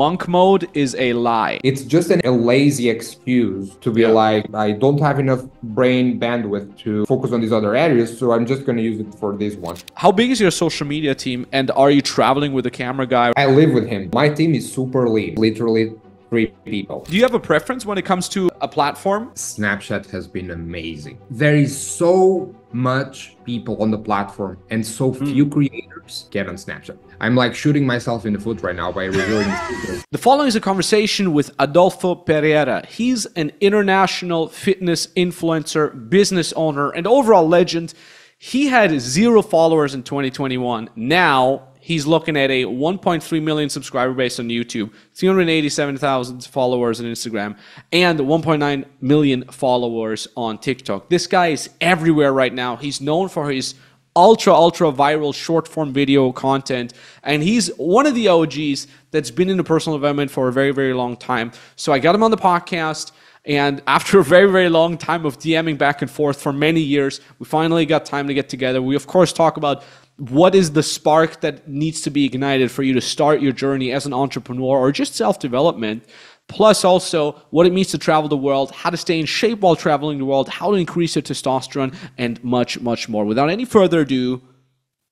monk mode is a lie. It's just an, a lazy excuse to be Yeah. like, I don't have enough brain bandwidth to focus on these other areas, so I'm just going to use it for this one. How big is your social media team and are you traveling with a camera guy? I live with him. My team is super lean, literally three people. Do you have a preference when it comes to a platform? Snapchat has been amazing. There is so much people on the platform and so hmm. few creators get on Snapchat. I'm like shooting myself in the foot right now by revealing this. The following is a conversation with Adolfo Pereira. He's an international fitness influencer, business owner, and overall legend. He had zero followers in 2021. Now he's looking at a 1.3 million subscriber base on YouTube, 387,000 followers on Instagram, and 1.9 million followers on TikTok. This guy is everywhere right now. He's known for his ultra ultra viral short form video content and he's one of the OGs that's been in the personal development for a very very long time so I got him on the podcast and after a very very long time of DMing back and forth for many years we finally got time to get together we of course talk about what is the spark that needs to be ignited for you to start your journey as an entrepreneur or just self development plus also what it means to travel the world, how to stay in shape while traveling the world, how to increase your testosterone, and much, much more. Without any further ado,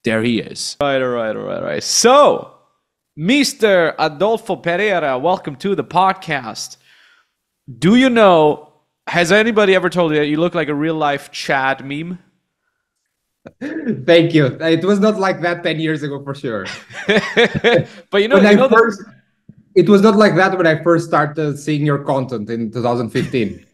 there he is. All right, all right, all right, all right. So, Mr. Adolfo Pereira, welcome to the podcast. Do you know, has anybody ever told you that you look like a real life Chad meme? Thank you. It was not like that 10 years ago for sure. but you know, you know the- it was not like that when I first started seeing your content in 2015.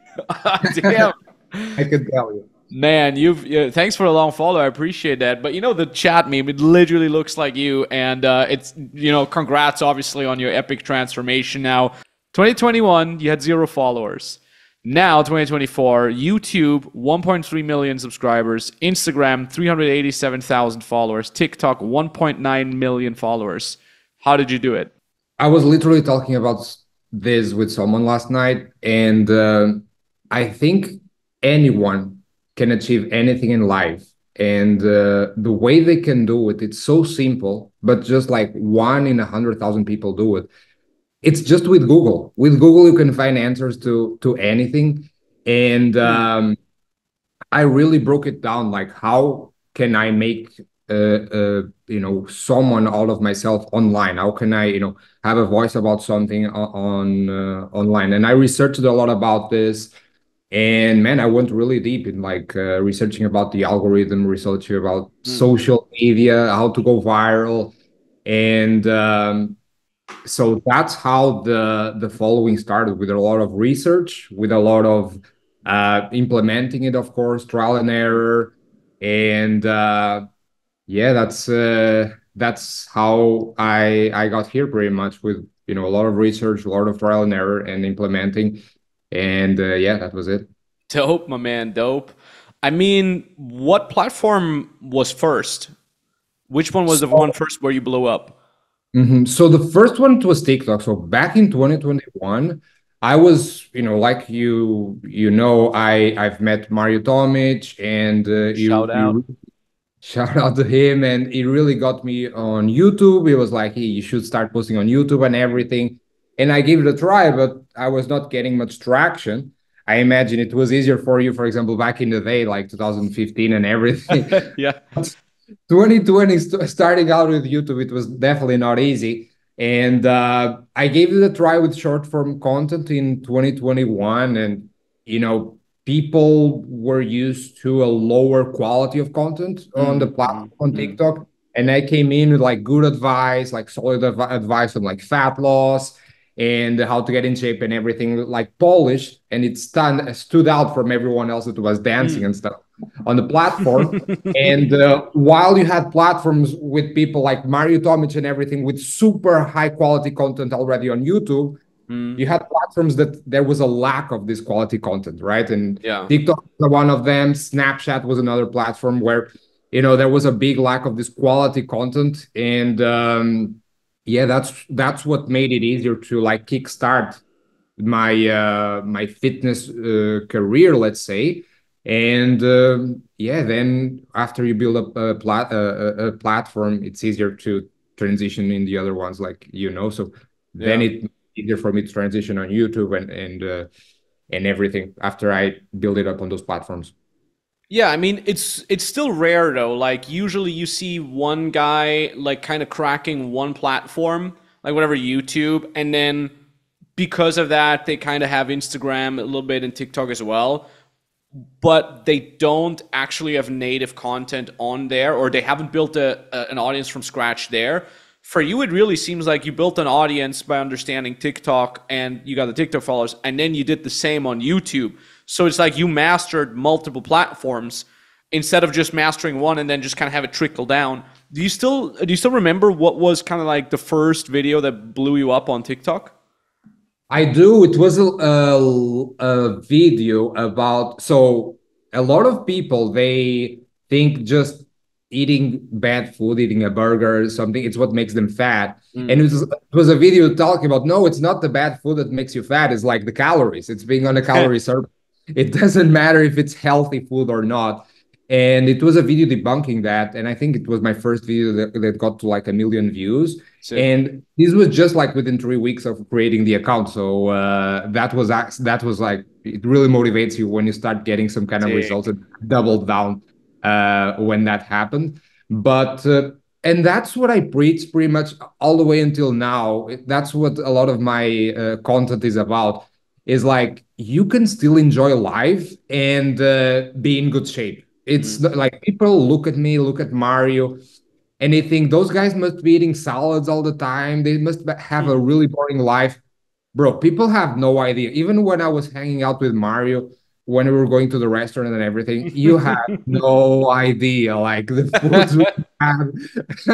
damn. I can tell you. Man, you've yeah, thanks for the long follow. I appreciate that. But you know the Chad meme, it literally looks like you, and uh, it's you know congrats obviously on your epic transformation. Now, 2021, you had zero followers. Now, 2024, YouTube 1.3 million subscribers, Instagram 387,000 followers, TikTok 1.9 million followers. How did you do it? I was literally talking about this with someone last night, and uh, I think anyone can achieve anything in life. And uh, the way they can do it, it's so simple, but just like one in a hundred thousand people do it. It's just with Google. With Google, you can find answers to to anything. And um, I really broke it down, like how can I make uh, uh, you know someone out of myself online? How can I you know have a voice about something on uh, online? And I researched a lot about this, and man, I went really deep in like uh, researching about the algorithm, researching about social media, how to go viral, and um, so that's how the the following started with a lot of research, with a lot of uh, implementing it, of course, trial and error, and uh, yeah, that's uh, that's how I I got here pretty much with you know a lot of research, a lot of trial and error, and implementing, and uh, yeah, that was it. Dope, my man, dope. I mean, what platform was first? Which one was the one first where you blew up? Mhm. So the first one was TikTok. So back in 2021, I was, you know, like you, you know, I I've met Mario Tomic and uh, you- Shout out. you- shout out to him, and he really got me on YouTube. He was like, "Hey, you should start posting on YouTube and everything." And I gave it a try, but I was not getting much traction. I imagine it was easier for you, for example, back in the day, like 2015 and everything. yeah. 2020 st- starting out with YouTube, it was definitely not easy. And uh, I gave it a try with short form content in 2021. And, you know, people were used to a lower quality of content on the platform on Mhm. TikTok. And I came in with like good advice, like solid adv- advice on like fat loss and how to get in shape and everything like polished. And it stand, stood out from everyone else that was dancing and stuff on the platform. and uh, while you had platforms with people like Mario Tomic and everything with super high quality content already on YouTube, Mm, you had platforms that there was a lack of this quality content, right? And yeah. TikTok was one of them. Snapchat was another platform where you know there was a big lack of this quality content, and um, yeah, that's that's what made it easier to like kickstart my uh, my fitness uh, career, let's say. And um, yeah, then after you build up a, plat- a, a- platform, it's easier to transition in the other ones, like you know. So yeah. then it easier for me to transition on youtube and and uh, and everything after i build it up on those platforms yeah, I mean it's it's still rare though. Like usually you see one guy like kind of cracking one platform, like whatever YouTube, and then because of that they kind of have Instagram a little bit and TikTok as well but they don't actually have native content on there or they haven't built a, a, an audience from scratch there. For you it really seems like you built an audience by understanding tiktok and you got the tiktok followers and then you did the same on youtube. So it's like you mastered multiple platforms instead of just mastering one and then just kind of have it trickle down. Do you still do you still remember what was kind of like the first video that blew you up on tiktok I do. It was a, a, a, video about so a lot of people they think just eating bad food, eating a burger or something, it's what makes them fat. Mm. And it was, it was a video talking about no, it's not the bad food that makes you fat. It's like the calories. It's being on a calorie surplus. It doesn't matter if it's healthy food or not and it was a video debunking that and i think it was my first video that, that got to like a million views. And this was just like within three weeks of creating the account. So uh, that was that was like it really motivates you when you start getting some kind of results and doubled down uh, when that happened. But uh, and that's what i preach pretty much all the way until now. That's what a lot of my uh, content is about is like you can still enjoy life and uh, be in good shape it's mm. like people look at me, look at Mario, and they think those guys must be eating salads all the time. They must have mm. a really boring life. Bro, people have no idea. Even when I was hanging out with Mario, when we were going to the restaurant and everything, you have no idea. Like the foods we have.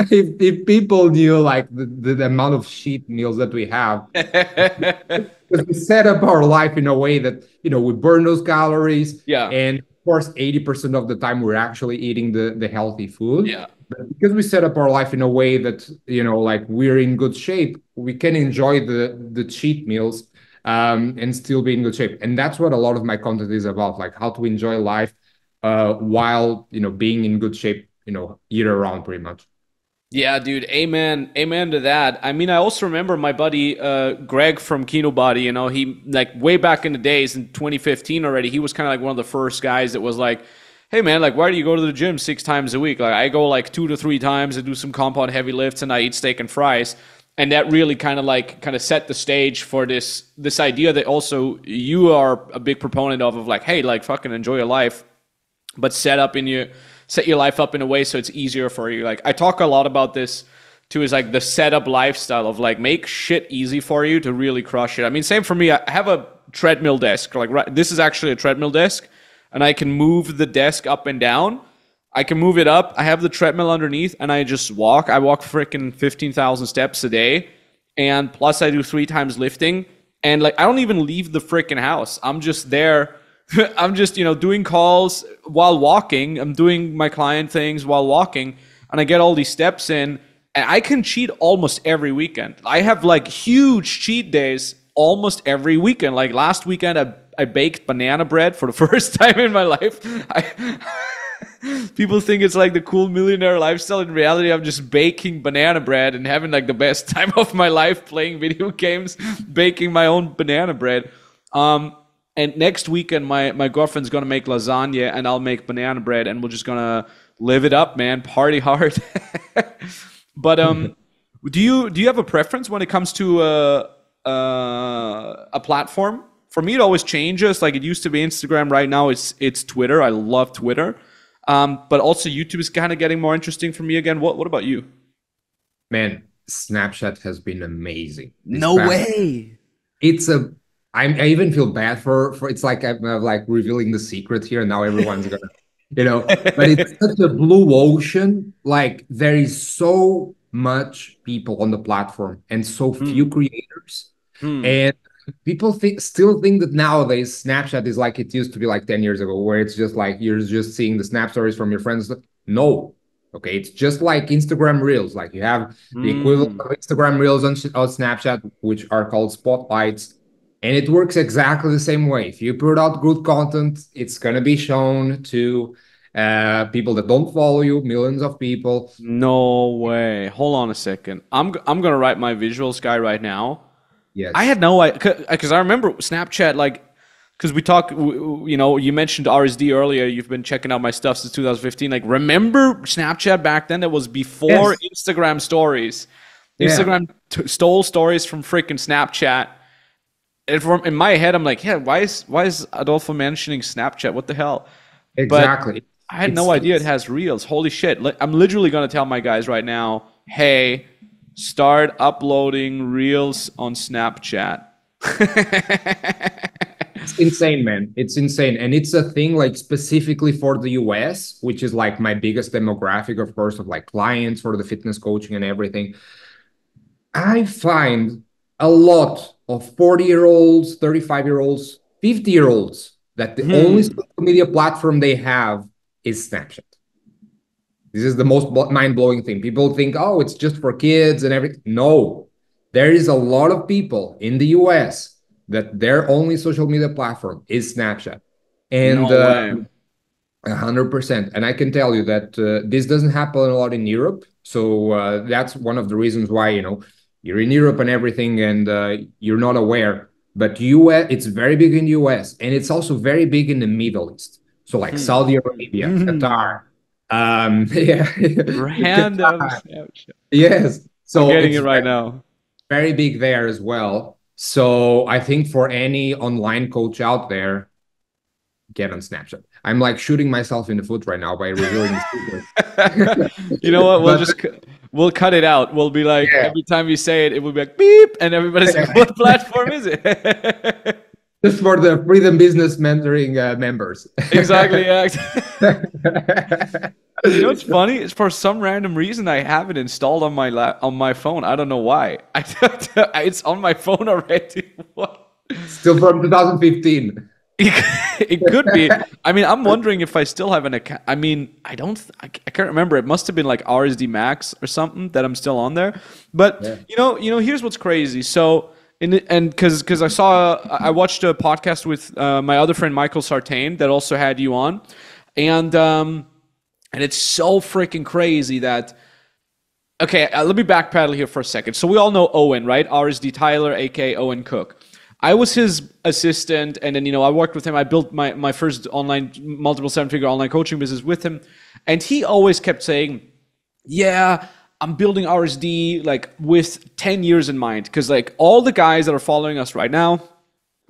if, if people knew like the, the, the, amount of cheat meals that we have, because we set up our life in a way that you know we burn those calories. Yeah. And course 80% of the time we're actually eating the the healthy food. Yeah. But because we set up our life in a way that you know like we're in good shape we can enjoy the the cheat meals um, and still be in good shape. And that's what a lot of my content is about like how to enjoy life uh, while you know being in good shape you know year round pretty much yeah, dude. Amen. Amen to that. I mean, I also remember my buddy uh, Greg from Kinobody. You know, he like way back in the days in 2015 already. He was kind of like one of the first guys that was like, "Hey, man, like, why do you go to the gym six times a week? Like, I go like two to three times and do some compound heavy lifts, and I eat steak and fries." And that really kind of like kind of set the stage for this this idea that also you are a big proponent of of like, hey, like fucking enjoy your life, but set up in your set your life up in a way so it's easier for you. Like I talk a lot about this too is like the setup lifestyle of like make shit easy for you to really crush it. I mean, same for me. I have a treadmill desk. Like right, this is actually a treadmill desk, and I can move the desk up and down. I can move it up. I have the treadmill underneath, and I just walk. I walk freaking fifteen thousand steps a day, and plus I do three times lifting. And like I don't even leave the freaking house. I'm just there I'm just, you know, doing calls while walking. I'm doing my client things while walking, and I get all these steps in. And I can cheat almost every weekend. I have like huge cheat days almost every weekend. Like last weekend, I, I baked banana bread for the first time in my life. I, people think it's like the cool millionaire lifestyle. In reality, I'm just baking banana bread and having like the best time of my life playing video games, baking my own banana bread. Um, and next weekend my my girlfriend's gonna make lasagna and I'll make banana bread and we're just gonna live it up, man. Party hard. but um, do you do you have a preference when it comes to uh, uh, a platform? For me, it always changes. Like it used to be Instagram. Right now, it's it's Twitter. I love Twitter. Um, but also YouTube is kind of getting more interesting for me again. What what about you? Man, Snapchat has been amazing. No way. It's a I'm, I even feel bad for for it's like I'm uh, like revealing the secret here, and now everyone's gonna, you know. But it's such a blue ocean. Like there is so much people on the platform and so hmm. few creators, hmm. and people think still think that nowadays Snapchat is like it used to be like ten years ago, where it's just like you're just seeing the snap stories from your friends. No, okay, it's just like Instagram Reels. Like you have the equivalent hmm. of Instagram Reels on, on Snapchat, which are called spotlights and it works exactly the same way. If you put out good content, it's going to be shown to uh, people that don't follow you, millions of people. No way. Hold on a second. I'm I'm going to write my visuals guy right now. Yes. I had no idea because I remember Snapchat like because we talk you know you mentioned rsd earlier you've been checking out my stuff since 2015 like remember snapchat back then that was before Yes. instagram stories Yeah. instagram t- stole stories from freaking snapchat and from in my head i'm like yeah why is why is adolfo mentioning snapchat what the hell exactly. i had no idea it has reels holy shit i'm literally going to tell my guys right now hey start uploading reels on snapchat It's insane, man. It's insane. And it's a thing like specifically for the US, which is like my biggest demographic, of course, of like clients for the fitness coaching and everything. I find a lot of 40 year olds, 35 year olds, 50 year olds that the Hmm. only social media platform they have is Snapchat. This is the most mind blowing thing. People think, oh, it's just for kids and everything. No, there is a lot of people in the US that their only social media platform is Snapchat. And No uh, hundred percent. And I can tell you that uh, this doesn't happen a lot in Europe. So uh, that's one of the reasons why, you know, you're in Europe and everything and uh, you're not aware. But US, it's very big in the US and it's also very big in the Middle East. So like Hmm. Saudi Arabia, Hmm. Qatar. Um, yeah. random. Yes. So I'm getting it right now. very big there as well. So I think for any online coach out there, get on Snapchat. I'm like shooting myself in the foot right now by revealing you know what? We'll But- just we'll cut it out. We'll be like Yeah. every time you say it, it will be like beep, and everybody's like, "What platform is it?" Just for the Freedom Business Mentoring uh, members. exactly. Yeah. you know what's funny? It's for some random reason I have it installed on my la- on my phone. I don't know why. It's on my phone already. What? Still from 2015. It, could be. I mean, I'm wondering if I still have an account. I mean, I don't. I, I, c- I can't remember. It must have been like RSD Max or something that I'm still on there. But Yeah. you know, you know, here's what's crazy. So. In and because because I saw I watched a podcast with uh, my other friend Michael Sartain that also had you on, and um, and it's so freaking crazy that okay, uh, let me backpedal here for a second. So we all know Owen, right? RSD Tyler, aka Owen Cook. I was his assistant, and then you know I worked with him. I built my my first online multiple seven figure online coaching business with him, and he always kept saying, "Yeah." I'm building RSD like with 10 years in mind because like all the guys that are following us right now,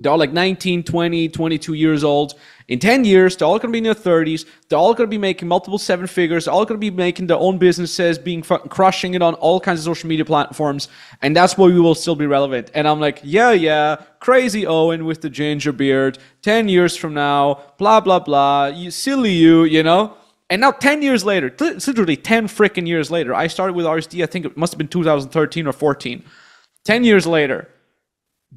they're all like 19, 20, 22 years old. In 10 years, they're all going to be in their 30s. They're all going to be making multiple seven figures. They're all going to be making their own businesses, being crushing it on all kinds of social media platforms. And that's where we will still be relevant. And I'm like, yeah, yeah, crazy Owen with the ginger beard. 10 years from now, blah, blah, blah. You silly you, you know? And now 10 years later, literally 10 freaking years later, I started with RSD, I think it must have been 2013 or 14. 10 years later,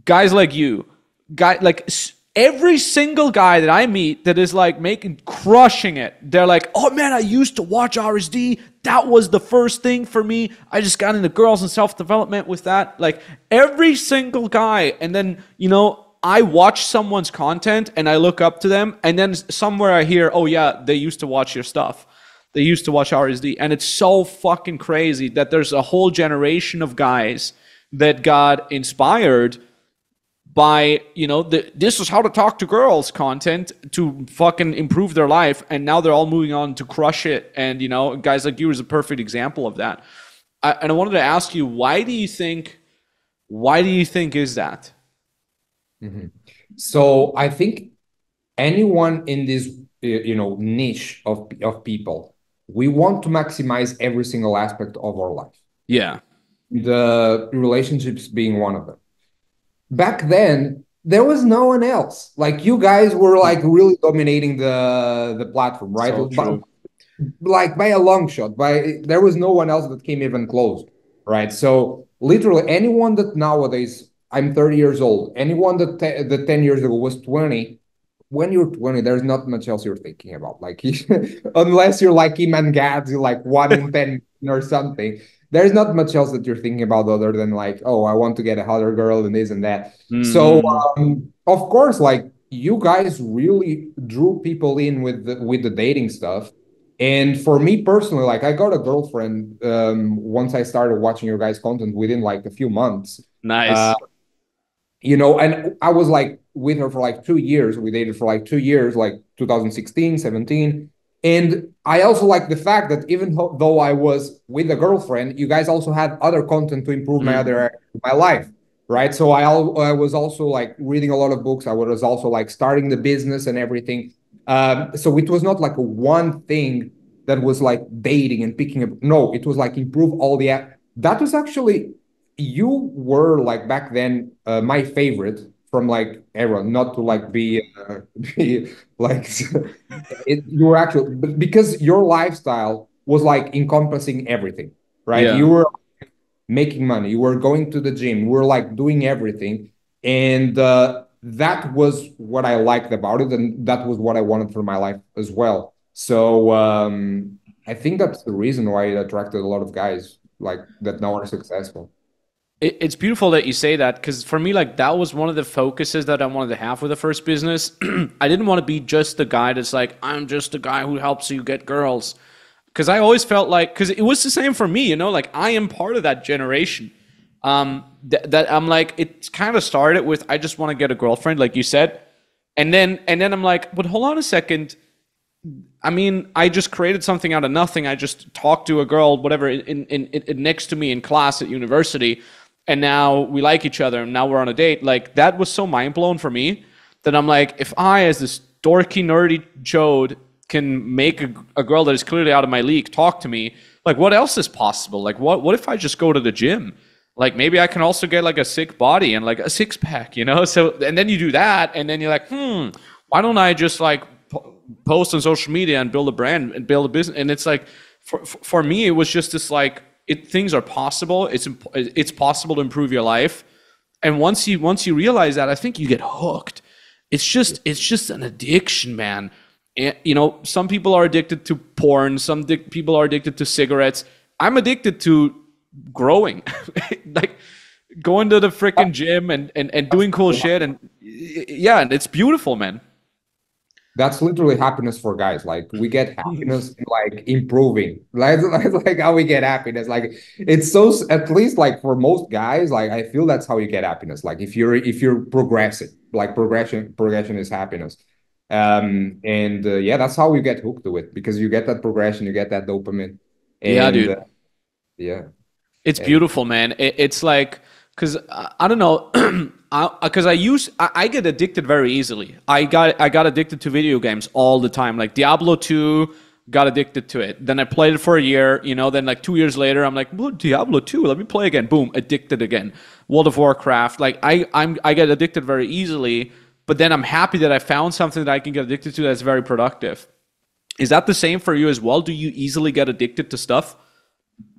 guys like you, guy like every single guy that I meet that is like making crushing it, they're like, "Oh man, I used to watch RSD. That was the first thing for me. I just got into girls and self-development with that." Like every single guy and then, you know, I watch someone's content and I look up to them and then somewhere I hear, "Oh yeah, they used to watch your stuff." They used to watch RSD and it's so fucking crazy that there's a whole generation of guys that got inspired by you know the this is how to talk to girls content to fucking improve their life and now they're all moving on to crush it. And you know guys like you is a perfect example of that. I, and i wanted to ask you why do you think why do you think is that? Mm-hmm. So I think anyone in this you know niche of of people, we want to maximize every single aspect of our life. yeah. The relationships being one of them. Back then, there was no one else. Like you guys were like really dominating the the platform, right? So true. like by a long shot. By there was no one else that came even close, right? So literally anyone that nowadays I'm 30 years old, anyone that te- that 10 years ago was 20, when you're 20, there's not much else you're thinking about. Like unless you're like Iman Gadzhi, like one in 10 or something. There's not much else that you're thinking about other than like, oh, I want to get a hotter girl and this and that. So Mhm. um, of course, like you guys really drew people in with the, with the dating stuff. And for me personally, like I got a girlfriend um, once I started watching your guys' content within like a few months. nice Uh, you know, and I was like with her for like two years. We dated for like two years, like 2016, 17. And I also like the fact that even though I was with a girlfriend, you guys also had other content to improve mm-hmm. my other my life, right? So I, I was also like reading a lot of books. I was also like starting the business and everything. Um, so it was not like one thing that was like dating and picking up. No, it was like improve all the. That was actually you were like back then uh, my favorite from like everyone not to like be, uh, be like it, you were actually because your lifestyle was like encompassing everything right? Yeah. you were making money you were going to the gym you were like doing everything and uh, that was what i liked about it and that was what i wanted for my life as well. So um, i think that's the reason why it attracted a lot of guys like that now are successful it, it's beautiful that you say that because for me, like that was one of the focuses that I wanted to have with the first business. I didn't want to be just the guy that's like, I'm just the guy who helps you get girls. Because I always felt like, because it was the same for me, you know, like I am part of that generation. Um, th- that I'm like, it kind of started with, I just want to get a girlfriend, like you said. And then, and then I'm like, but hold on a second. I mean, I just created something out of nothing. I just talked to a girl, whatever, in, in, in, next to me in class at university and now we like each other and now we're on a date like that was so mind blown for me that i'm like if i as this dorky nerdy chode can make a, a, girl that is clearly out of my league talk to me like what else is possible? Like what what if i just go to the gym? Like maybe i can also get like a sick body and like a six pack you know? So and then you do that and then you're like hmm why don't i just like post on social media and build a brand and build a business? And it's like for, for me it was just this like it, things are possible. It's it's possible to improve your life, and once you once you realize that, I think you get hooked. It's just it's just an addiction, man. And, you know, some people are addicted to porn. Some di- people are addicted to cigarettes. I'm addicted to growing, like going to the freaking gym and, and, and doing cool shit. And yeah, and it's beautiful, man that's literally happiness for guys. Like we get happiness in, like improving. Like, like like how we get happiness. Like it's so at least like for most guys like i feel that's how you get happiness. Like if you're if you're progressing like progression progression is happiness. Um and uh, yeah that's how you get hooked to it because you get that progression you get that dopamine. And, yeah dude. uh, yeah. It's and, beautiful man. It, it's like because uh, I don't know, because I, I, use I, I, get addicted very easily. I got I got addicted to video games all the time. Like Diablo two, got addicted to it. Then I played it for a year. You know, then like two years later, I'm like, well, Diablo two, let me play again. Boom, addicted again. World of Warcraft. Like I I'm I get addicted very easily. But then I'm happy that I found something that I can get addicted to that's very productive. Is that the same for you as well? Do you easily get addicted to stuff?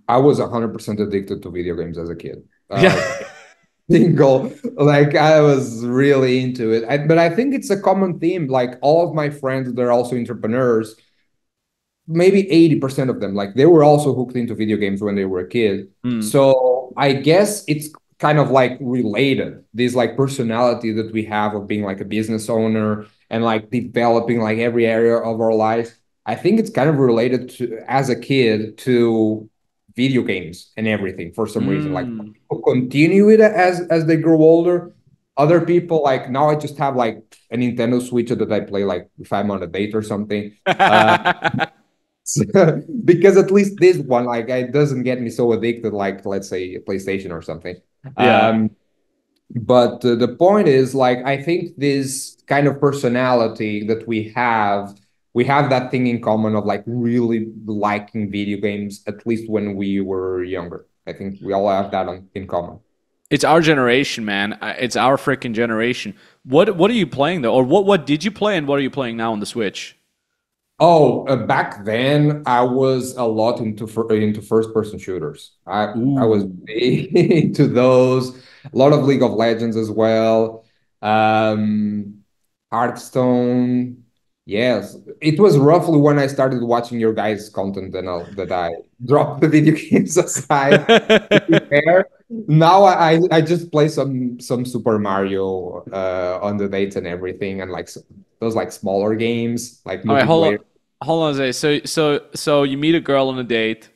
I was 100% addicted to video games as a kid. Uh, yeah. Single. Like i was really into it. I, but i think it's a common theme like all of my friends they're also entrepreneurs maybe 80% of them like they were also hooked into video games when they were a kid. Mm. so i guess it's kind of like related this like personality that we have of being like a business owner and like developing like every area of our lives i think it's kind of related to as a kid to video games and everything for some mm. reason. Like hmm. people continue it as as they grow older. Other people like now I just have like a Nintendo Switch that I play like if I'm on a date or something. Uh, because at least this one like it doesn't get me so addicted like let's say a PlayStation or something. Yeah. Um, but uh, the point is like I think this kind of personality that we have we have that thing in common of like really liking video games at least when we were younger. I think we all have that on, in common. It's our generation man. It's our freaking generation. What what are you playing though? Or what what did you play and what are you playing now on the switch? Oh uh, back then i was a lot into into first person shooters. I Ooh. i was into those. A lot of league of legends as well. Um hearthstone Yes, it was roughly when I started watching your guys' content and all that I dropped the video games aside. now I I just play some some Super Mario uh, on the dates and everything, and like those like smaller games like. All right, hold on, hold on, Zay. So so so you meet a girl on a date.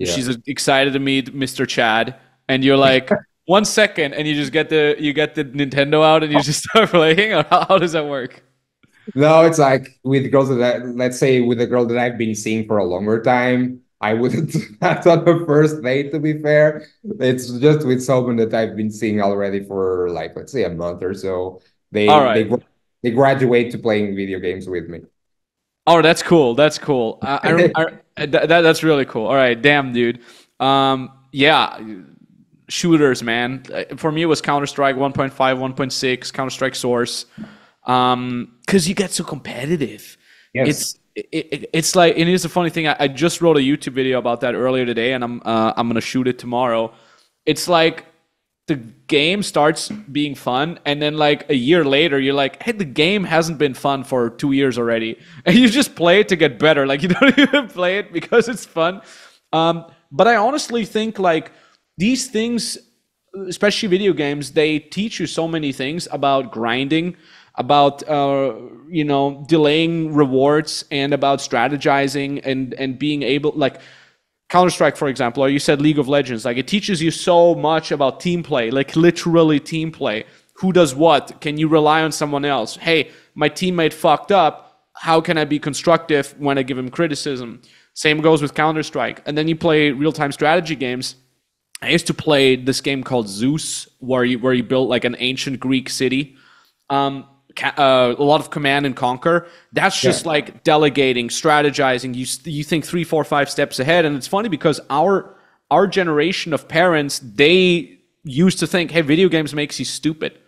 Yeah. She's excited to meet Mr. Chad, and you're like, one second and you just get the you get the Nintendo out and you just start playing, or how, how does that work? No, it's like with girls that I, let's say with a girl that I've been seeing for a longer time. I wouldn't that's on the first date to be fair. It's just with someone that I've been seeing already for like let's say a month or so. They right. they, they graduate to playing video games with me. Oh, that's cool. That's cool. I, I, I that, that, that's really cool. All right, damn, dude. Um, yeah, shooters, man. Uh, For me, it was Counter Strike 1.5, 1.6, Counter Strike Source. Um, because you get so competitive. Yes. It's it, it, it's like, and here's the funny thing. I, I just wrote a YouTube video about that earlier today, and I'm uh, I'm gonna shoot it tomorrow. It's like the game starts being fun and then like a year later you're like hey the game hasn't been fun for two years already and you just play it to get better like you don't even play it because it's fun um, but i honestly think like these things especially video games they teach you so many things about grinding about uh, you know delaying rewards and about strategizing and and being able like Counter Strike, for example, or you said League of Legends, like it teaches you so much about team play, like literally team play. Who does what? Can you rely on someone else? Hey, my teammate fucked up. How can I be constructive when I give him criticism? Same goes with Counter Strike. And then you play real time strategy games. I used to play this game called Zeus, where you where you built like an ancient Greek city. Um, uh, a lot of command and conquer. That's just Yeah. like delegating, strategizing. You you think three, four, five steps ahead, and it's funny because our our generation of parents they used to think, hey, video games makes you stupid.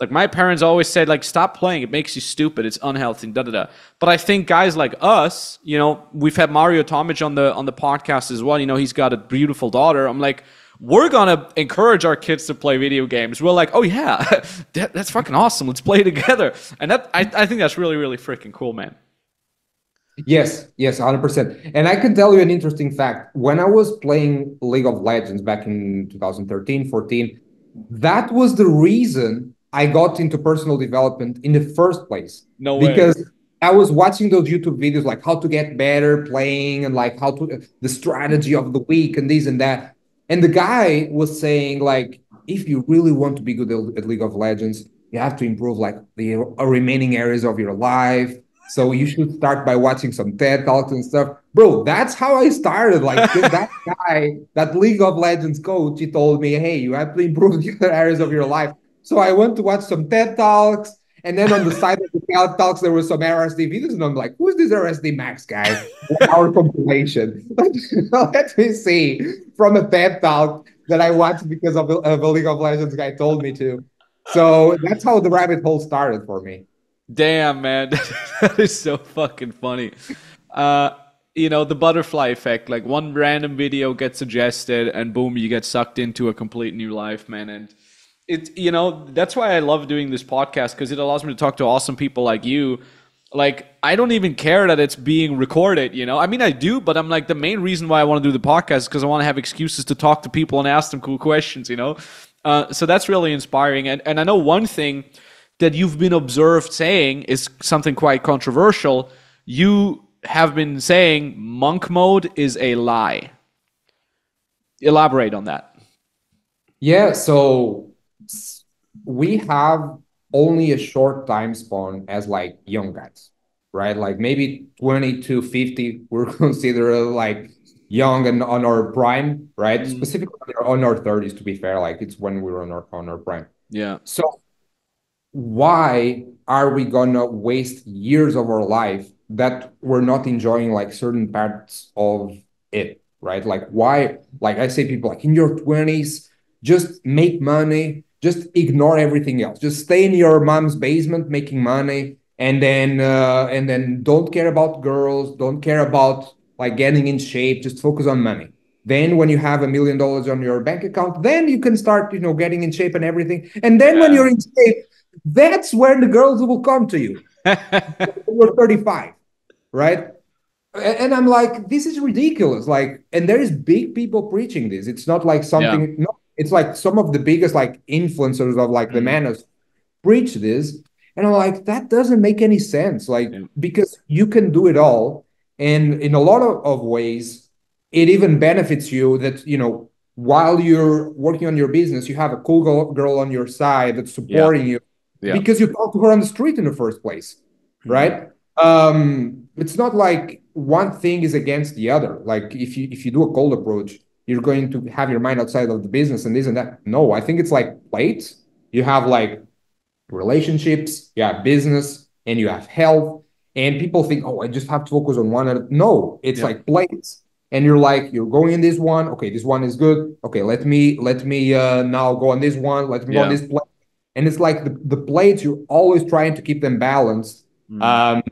Like my parents always said, like stop playing. It makes you stupid. It's unhealthy. Da da da. But I think guys like us, you know, we've had Mario Tomic on the on the podcast as well. You know, he's got a beautiful daughter. I'm like, we're gonna encourage our kids to play video games. We're like, oh yeah, that, that's fucking awesome. Let's play together. And that I, I think that's really really freaking cool, man. Yes, yes, 100%. And I can tell you an interesting fact. When I was playing League of Legends back in 2013, 14, that was the reason I got into personal development in the first place. No way. Because I was watching those YouTube videos like how to get better playing and like how to the strategy of the week and this and that. And the guy was saying like if you really want to be good at League of Legends, you have to improve like the uh, remaining areas of your life. So you should start by watching some TED talks and stuff. Bro, that's how I started. Like that guy, that League of Legends coach, he told me, hey, you have to improve the other areas of your life. So I went to watch some TED talks. And then on the side of the TED talks, there were some RSD videos. And I'm like, who's this RSD Max guy? Our compilation. Let me see from a TED talk that I watched because of, of a League of Legends guy told me to. So that's how the rabbit hole started for me. Damn, man, that is so fucking funny. Uh, you know the butterfly effect. Like one random video gets suggested, and boom, you get sucked into a complete new life, man. And it, you know, that's why I love doing this podcast because it allows me to talk to awesome people like you. Like I don't even care that it's being recorded. You know, I mean I do, but I'm like the main reason why I want to do the podcast is because I want to have excuses to talk to people and ask them cool questions. You know, uh, so that's really inspiring. And and I know one thing that you've been observed saying is something quite controversial. You have been saying monk mode is a lie. Elaborate on that. Yeah, so we have only a short time span as like young guys, right? Like maybe 20 to 50, we're considered like young and on our prime, right? Mm. Specifically on our 30s, to be fair, like it's when we're on our on our prime. Yeah. So why are we gonna waste years of our life that we're not enjoying like certain parts of it, right? Like why, like I say people like in your 20s, just make money, just ignore everything else. Just stay in your mom's basement making money and then uh and then don't care about girls, don't care about like getting in shape, just focus on money. Then when you have a million dollars on your bank account, then you can start, you know, getting in shape and everything. And then when you're in shape, that's where the girls will come to you. You're 35, right? And I'm like, this is ridiculous. Like, and there is big people preaching this. It's not like something, no, it's like some of the biggest like influencers of like the Mhm. manos preach this. And I'm like, that doesn't make any sense. Like, Yeah. because you can do it all. And in a lot of, of ways, it even benefits you that, you know, while you're working on your business, you have a cool girl, girl on your side that's supporting yeah. you yeah. because you talked to her on the street in the first place, mm-hmm. right? Um, it's not like one thing is against the other. Like if you if you do a cold approach, you're going to have your mind outside of the business and this and that. No, I think it's like plates. You have like relationships, you have business, and you have health. And people think, oh, I just have to focus on one. No, it's yeah. like plates. And you're like, you're going in this one. Okay, this one is good. Okay, let me let me uh, now go on this one. Let me yeah. go on this plate. And it's like the, the plates, you're always trying to keep them balanced. Mm. Um,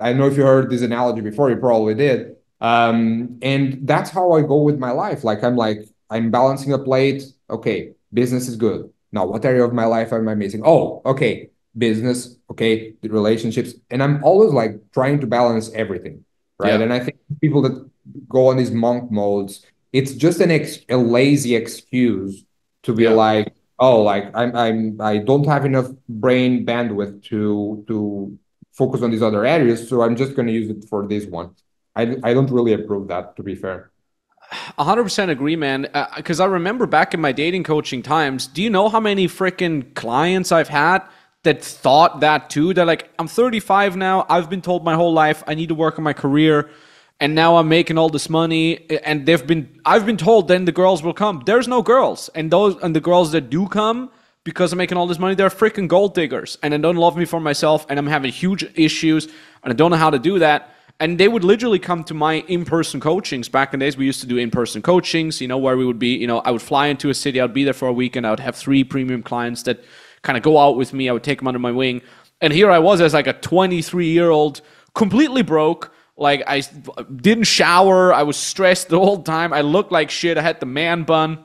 I don't know if you heard this analogy before, you probably did. Um, and that's how I go with my life. Like I'm like, I'm balancing a plate. Okay, business is good. Now, what area of my life am I missing? Oh, okay, business, okay, the relationships. And I'm always like trying to balance everything. Right. Yeah. And I think people that go on these monk modes, it's just an ex- a lazy excuse to be yeah. like, oh, like I'm I'm I don't have enough brain bandwidth to to focus on these other areas, so I'm just going to use it for this one. I I don't really approve that, to be fair. 100% agree, man. Because uh, I remember back in my dating coaching times, do you know how many freaking clients I've had that thought that too? They're like, I'm 35 now. I've been told my whole life I need to work on my career. And now I'm making all this money. And they've been, I've been told then the girls will come. There's no girls. And those, and the girls that do come, because I'm making all this money, they're freaking gold diggers. And they don't love me for myself. And I'm having huge issues. And I don't know how to do that and they would literally come to my in-person coachings. Back in days we used to do in-person coachings you know where we would be you know i would fly into a city i'd be there for a week and i would have three premium clients that kind of go out with me. I would take them under my wing. And here i was as like a 23 year old completely broke. Like i didn't shower. I was stressed the whole time. I looked like shit. I had the man bun.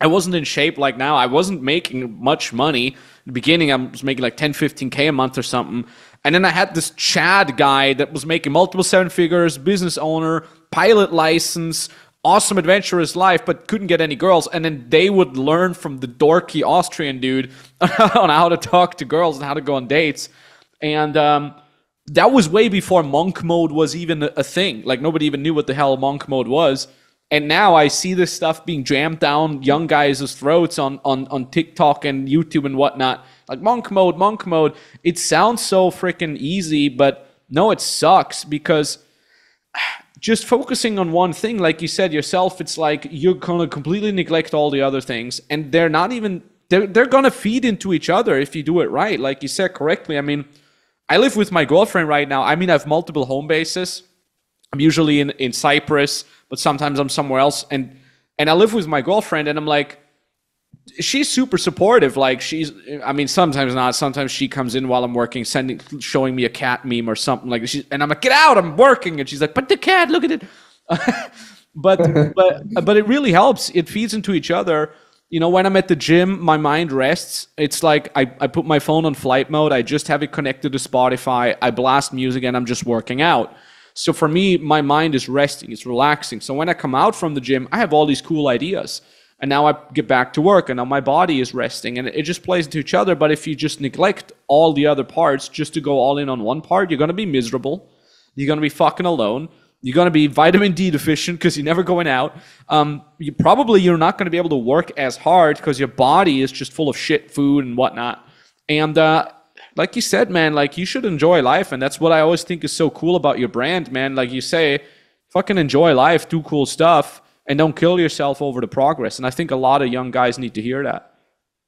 I wasn't in shape like now. I wasn't making much money. In the beginning i was making like 10 15k a month or something and then I had this Chad guy that was making multiple seven figures, business owner, pilot license, awesome adventurous life, but couldn't get any girls. And then they would learn from the dorky Austrian dude on how to talk to girls and how to go on dates. And um, that was way before monk mode was even a thing. Like nobody even knew what the hell monk mode was. And now I see this stuff being jammed down young guys' throats on, on, on TikTok and YouTube and whatnot like monk mode, monk mode. It sounds so freaking easy, but no, it sucks because just focusing on one thing, like you said yourself, it's like you're gonna completely neglect all the other things, and they're not even they're they're gonna feed into each other if you do it right, like you said correctly. I mean, I live with my girlfriend right now. I mean, I have multiple home bases. I'm usually in in Cyprus, but sometimes I'm somewhere else, and and I live with my girlfriend, and I'm like she's super supportive. Like she's, I mean, sometimes not. Sometimes she comes in while I'm working, sending, showing me a cat meme or something like. She's, and I'm like, get out! I'm working, and she's like, but the cat, look at it. but but but it really helps. It feeds into each other. You know, when I'm at the gym, my mind rests. It's like I, I put my phone on flight mode. I just have it connected to Spotify. I blast music and I'm just working out. So for me, my mind is resting, it's relaxing. So when I come out from the gym, I have all these cool ideas and now I get back to work and now my body is resting and it just plays into each other. But if you just neglect all the other parts just to go all in on one part, you're going to be miserable. You're going to be fucking alone. You're going to be vitamin D deficient because you're never going out. Um, you probably you're not going to be able to work as hard because your body is just full of shit food and whatnot. And uh, like you said, man, like you should enjoy life, and that's what I always think is so cool about your brand, man. Like you say, fucking enjoy life, do cool stuff and don't kill yourself over the progress. And I think a lot of young guys need to hear that.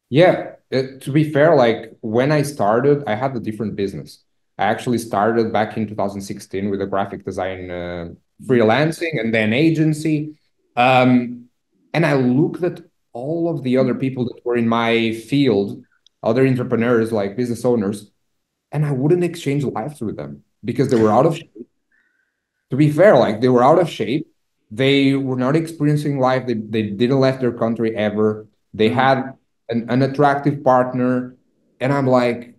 Yeah, uh, to be fair, like when I started, I had a different business. I actually started back in 2016 with a graphic design uh, freelancing and then agency. Um, and I looked at all of the other people that were in my field, other entrepreneurs like business owners, and I wouldn't exchange lives with them because they were out of shape. To be fair, like they were out of shape they were not experiencing life. They, they didn't left their country ever. They mm-hmm. had an, an attractive partner. And I'm like,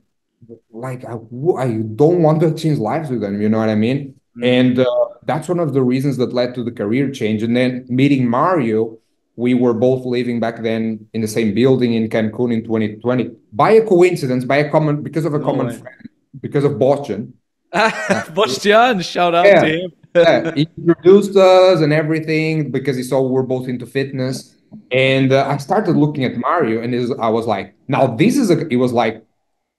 like I, I don't want to exchange lives with them. You know what I mean? Mm-hmm. And uh, that's one of the reasons that led to the career change. And then meeting Mario, we were both living back then in the same building in Cancun in 2020 by a coincidence, by a common because of a no common way. friend, because of Boston. Bostian, shout out yeah. to him yeah, he introduced us and everything because he saw we're both into fitness. And uh, I started looking at Mario, and is, I was like, now this is a. It was like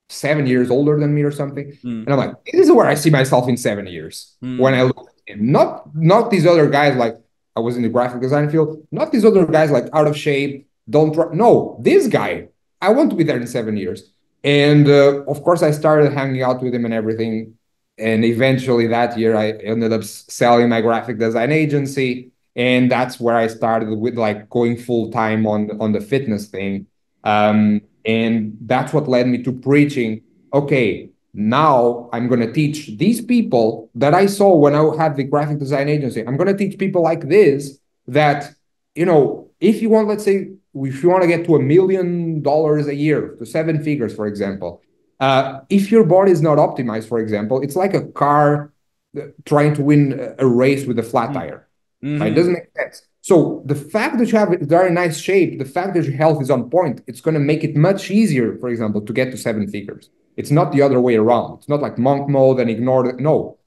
seven years older than me or something, Mm. and I'm like, this is where I see myself in seven years Mm. when I look at him. Not not these other guys like I was in the graphic design field. Not these other guys like out of shape, don't try. No, this guy. I want to be there in seven years. And uh, of course, I started hanging out with him and everything. And eventually that year, I ended up selling my graphic design agency. And that's where I started with like going full time on on the fitness thing. Um, and that's what led me to preaching. Okay, now I'm going to teach these people that I saw when I had the graphic design agency. I'm going to teach people like this that, you know, if you want, let's say, if you want to get to a million dollars a year, to seven figures, for example, uh, if your body is not optimized, for example, it's like a car uh, trying to win a- race with a flat tire. Mhm. Right? It doesn't make sense. So the fact that you have a very nice shape, the fact that your health is on point, it's going to make it much easier, for example, to get to seven figures. It's not the other way around. It's not like monk mode and ignore it. No,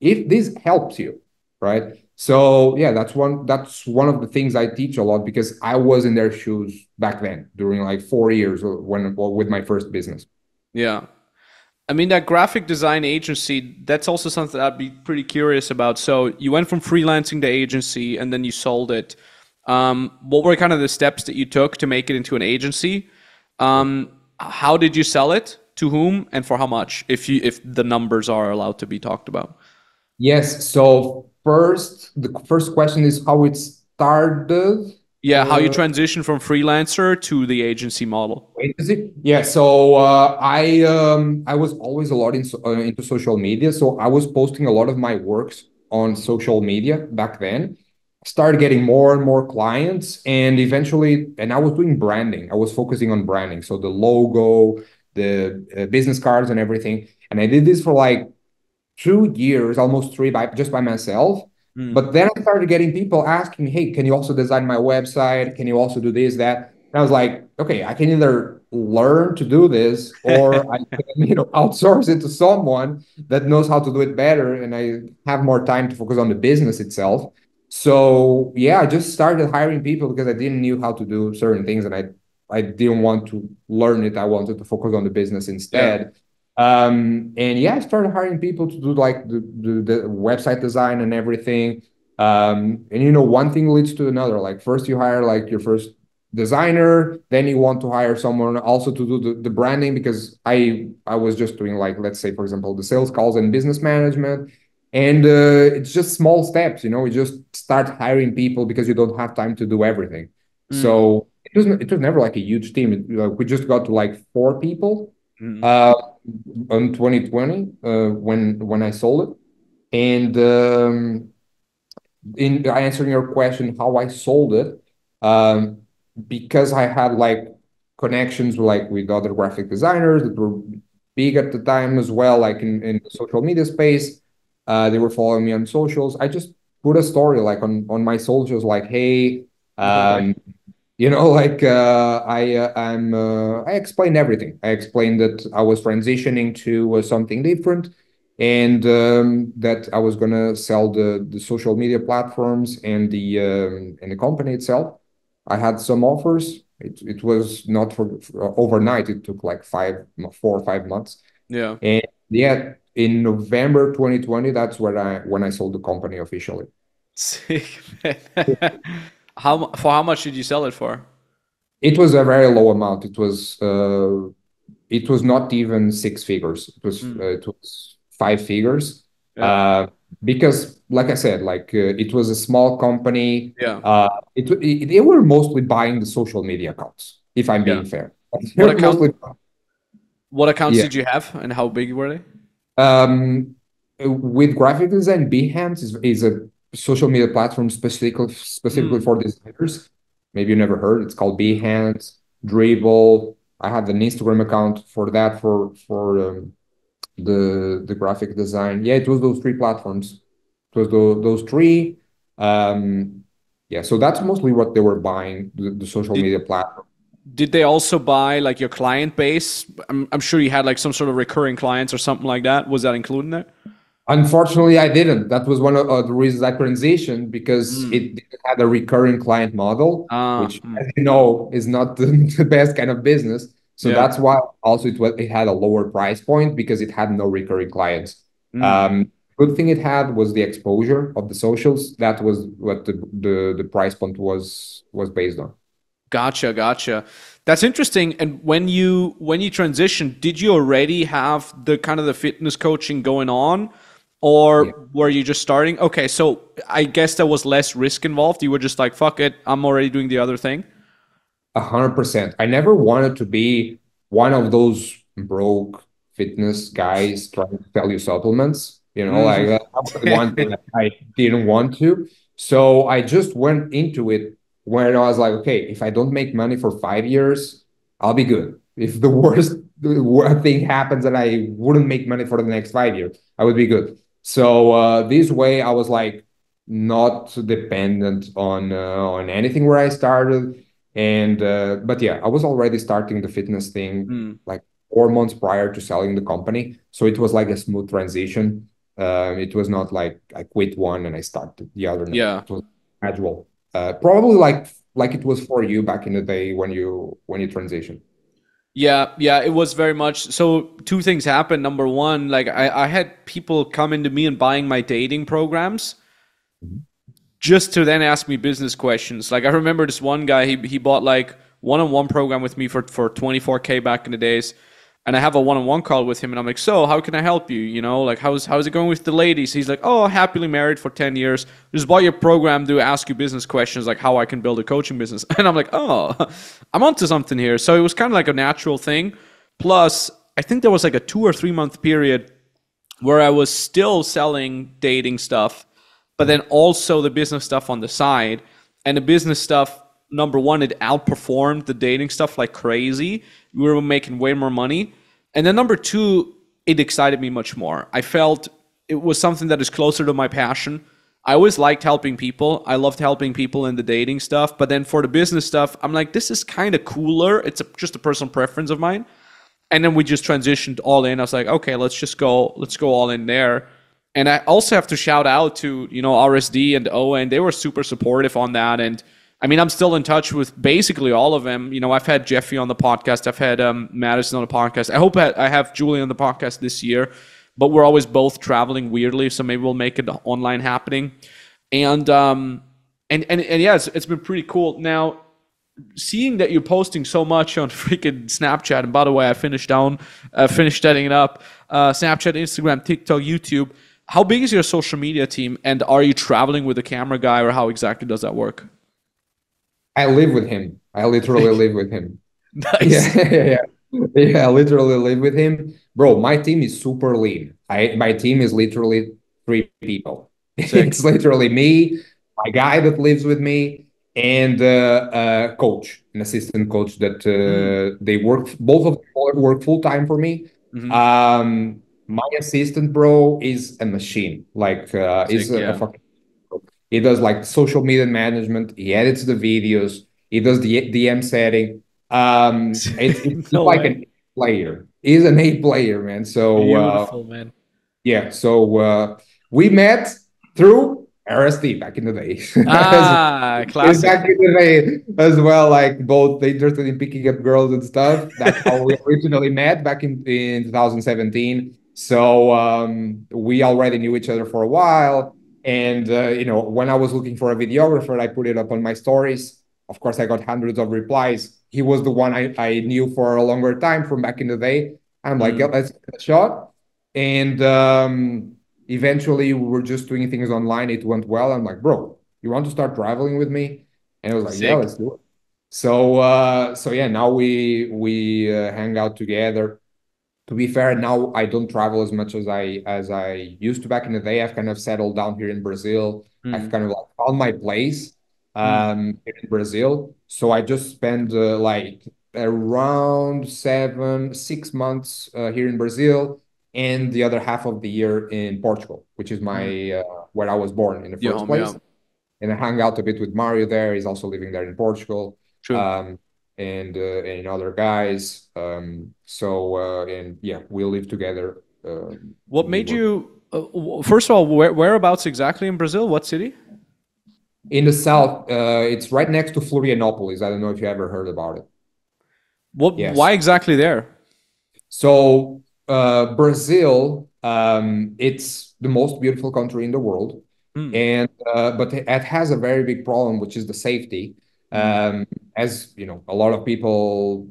if this helps you, right? So yeah, that's one that's one of the things I teach a lot because I was in their shoes back then during like four years when with my first business. Yeah. I mean, that graphic design agency, that's also something I'd be pretty curious about. So you went from freelancing to agency and then you sold it. Um, what were kind of the steps that you took to make it into an agency? Um, how did you sell it? To whom and for how much? If you if the numbers are allowed to be talked about. Yes. So first, the first question is how it started. Yeah, how you Uh, transition from freelancer to the agency model. Wait, is it? Yeah. So uh, I um I was always a lot in, uh, into social media, so I was posting a lot of my works on social media back then. Started getting more and more clients, and eventually, and I was doing branding. I was focusing on branding, so the logo, the uh, business cards, and everything. And I did this for like two years, almost three, by just by myself. Mm. But then I started getting people asking, "Hey, can you also design my website? Can you also do this, that?" And I was like, "Okay, I can either learn to do this, or I can, you know, outsource it to someone that knows how to do it better, and I have more time to focus on the business itself." So yeah, I just started hiring people because I didn't knew how to do certain things, and I I didn't want to learn it. I wanted to focus on the business instead. Um, and yeah, I started hiring people to do like the, the, the website design and everything. Um, and you know, one thing leads to another. Like first you hire like your first designer, then you want to hire someone also to do the, the branding because I I was just doing like let's say for example the sales calls and business management. And uh, it's just small steps, you know, you just start hiring people because you don't have time to do everything. Mm. So it was it was never like a huge team. It, like, we just got to like four people Mm. uh, in 2020 uh, when when I sold it. And um, in answering your question, how I sold it, um, because I had like connections like with other graphic designers that were big at the time as well, like in, in the social media space. Uh, they were following me on socials. I just put a story like on on my socials, like, hey, um, you know, like uh, I uh, I'm uh, I explained everything. I explained that I was transitioning to uh, something different, and um, that I was gonna sell the the social media platforms and the um, and the company itself. I had some offers. It it was not for, for overnight. It took like five, four or five months. Yeah. And yeah, in November 2020, that's when I when I sold the company officially. Sick, man. how for how much did you sell it for? It was a very low amount. It was uh, it was not even six figures. It was Mm. uh, it was five figures. Yeah. Uh, because like I said, like uh, it was a small company. Yeah. Uh, it, it they were mostly buying the social media accounts. If I'm being Yeah. fair, What account- mostly What accounts Yeah. did you have and how big were they? Um, with graphic design, Behance is, is a social media platform specifically specifically Mm. for designers. Maybe you never heard. It's called Behance, Dribbble. I have an Instagram account for that for for um, the the graphic design. Yeah, it was those three platforms. It was those, those three. Um, yeah, so that's mostly what they were buying, the, the social Did- media platform. Did they also buy like your client base? I'm, I'm sure you had like some sort of recurring clients or something like that. Was that included in there? Unfortunately, I didn't. That was one of uh, the reasons I transitioned because Mm. it had a recurring client model, Ah, which, mm. as you know, is not the, the best kind of business. So Yeah. that's why also it was it had a lower price point because it had no recurring clients. Mm. Um, good thing it had was the exposure of the socials. That was what the the, the price point was was based on. Gotcha, gotcha. That's interesting. And when you when you transitioned, did you already have the kind of the fitness coaching going on, or Yeah. were you just starting? Okay, so I guess there was less risk involved. You were just like, "Fuck it, I'm already doing the other thing." A hundred percent. I never wanted to be one of those broke fitness guys trying to sell you supplements. You know, like Mhm. that was the one thing that I didn't want to. So I just went into it when I was like, okay, if I don't make money for five years, I'll be good. If the worst the worst thing happens and I wouldn't make money for the next five years, I would be good. So uh, this way, I was like not dependent on uh, on anything where I started. And uh, but yeah, I was already starting the fitness thing Mm. like four months prior to selling the company, so it was like a smooth transition. Um, it was not like I quit one and I started the other. Yeah. it was gradual. Uh, probably like like it was for you back in the day when you when you transitioned. Yeah, yeah, it was very much. So two things happened. Number one, like I, I had people come into me and buying my dating programs just to then ask me business questions. Like I remember this one guy, he he bought like one-on-one program with me for for 24k back in the days. And I have a one-on-one call with him and I'm like, "So, how can I help you? You know, like how's how's it going with the ladies?" He's like, "Oh, happily married for 10 years. Just bought your program to ask you business questions like how I can build a coaching business." And I'm like, "Oh, I'm onto something here." So it was kind of like a natural thing. Plus, I think there was like a 2 or 3 month period where I was still selling dating stuff, but then also the business stuff on the side. And the business stuff, number one, it outperformed the dating stuff like crazy. We were making way more money. And then number two, it excited me much more. I felt it was something that is closer to my passion. I always liked helping people. I loved helping people in the dating stuff. But then for the business stuff, I'm like, this is kind of cooler. It's a, just a personal preference of mine and then we just transitioned all in. I was like, okay, let's just go, let's go all in there. And I also have to shout out to you know RSD and Owen. They were super supportive on that. And I mean, I'm still in touch with basically all of them. You know, I've had Jeffy on the podcast. I've had um, Madison on the podcast. I hope I have Julien on the podcast this year. But we're always both traveling weirdly, so maybe we'll make it online happening. And um, and and and yeah, it's, it's been pretty cool. Now, seeing that you're posting so much on freaking Snapchat, and by the way, I finished down, uh, finished setting it up. Uh, Snapchat, Instagram, TikTok, YouTube. How big is your social media team, and are you traveling with a camera guy, or how exactly does that work? I live with him. I literally live with him. Nice. Yeah, yeah, yeah. Yeah, I literally live with him. Bro, my team is super lean. I my team is literally three people. Sick. It's literally me, my guy that lives with me, and uh, a coach, an assistant coach that uh, they work both of them work full time for me. Mhm. Um, my assistant, bro, is a machine. Like, uh, is a, yeah. a fucking. He does like social media management. He edits the videos. He does the DM setting. Um, it's, it's No like way. an A player. He's an A player, man. So uh, man. yeah, so uh, we met through RSD back in the day. Ah, classic. back in the day as well, like both interested in picking up girls and stuff. That's how we originally met back in, in 2017. So um, we already knew each other for a while. And, uh, you know, when I was looking for a videographer, I put it up on my stories. Of course, I got hundreds of replies. He was the one I, I knew for a longer time from back in the day. I'm like, Mm. yeah, let's give it a shot. And um, eventually we were just doing things online. It went well. I'm like, bro, you want to start traveling with me? And I was like, yeah, let's do it. So uh, so yeah, now we we uh, hang out together. To be fair, now I don't travel as much as I as I used to back in the day. I've kind of settled down here in Brazil. I've Mm. kind of like found my place um here in Brazil. So I just spend uh, like around seven, six months uh, here in Brazil and the other half of the year in Portugal, which is my uh, where I was born in the first place. yeah. And I hang out a bit with Mario there. He's also living there in Portugal True. um, and uh, and other guys. Um, so uh, and yeah, we live together Uh, What made you? Uh, first of all, where, whereabouts exactly in Brazil? What city? in the south, uh, it's right next to Florianopolis. I don't know if you ever heard about it. What? Yes. Why exactly there? So uh, Brazil, um, it's the most beautiful country in the world, Hmm. and uh, but it has a very big problem, which is the safety. Um, as you know, a lot of people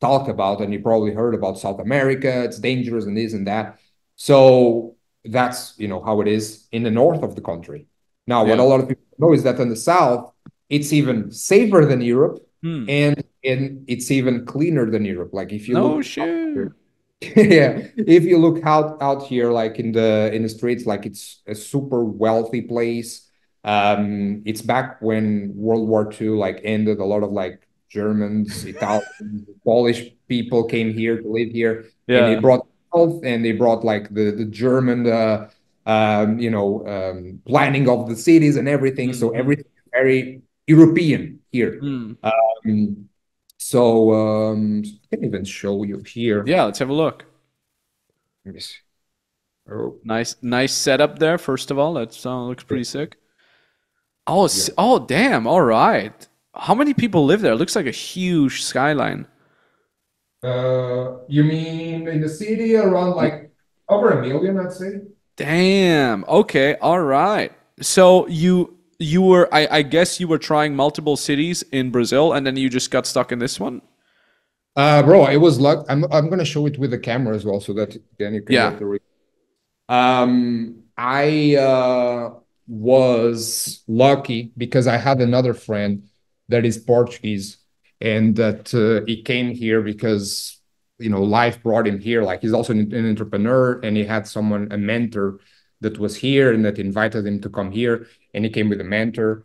talk about, and you probably heard about South America. It's dangerous and this and that. So that's you know how it is in the north of the country. Now, what a lot of people know is that in the south, it's even safer than Europe, Hmm. and and it's even cleaner than Europe. Like if you No look shit. yeah if you look out out here like in the in the streets like it's a super wealthy place um it's back when world war ii like ended a lot of like germans italians polish people came here to live here and they brought health and they brought like the the german uh um you know um planning of the cities and everything so Mhm. everything very european here Hmm. um, so um I can even show you here Yeah. Let's have a look. let me see. Oh, Nice, nice setup there. First of all, that uh, looks pretty sick. Oh, s oh, damn. All right. How many people live there? It looks like a huge skyline. uh, you mean in the city around like over a million, I'd say? Damn. Okay. All right. So you you were I, I guess you were trying multiple cities in Brazil and then you just got stuck in this one? Uh, bro, it was luck. I'm I'm gonna show it with the camera as well, so that then you can Yeah. get the. Re- um, I uh was lucky because I had another friend that is Portuguese, and that uh, he came here because you know life brought him here. Like he's also an, an entrepreneur, and he had someone a mentor that was here and that invited him to come here, and he came with a mentor.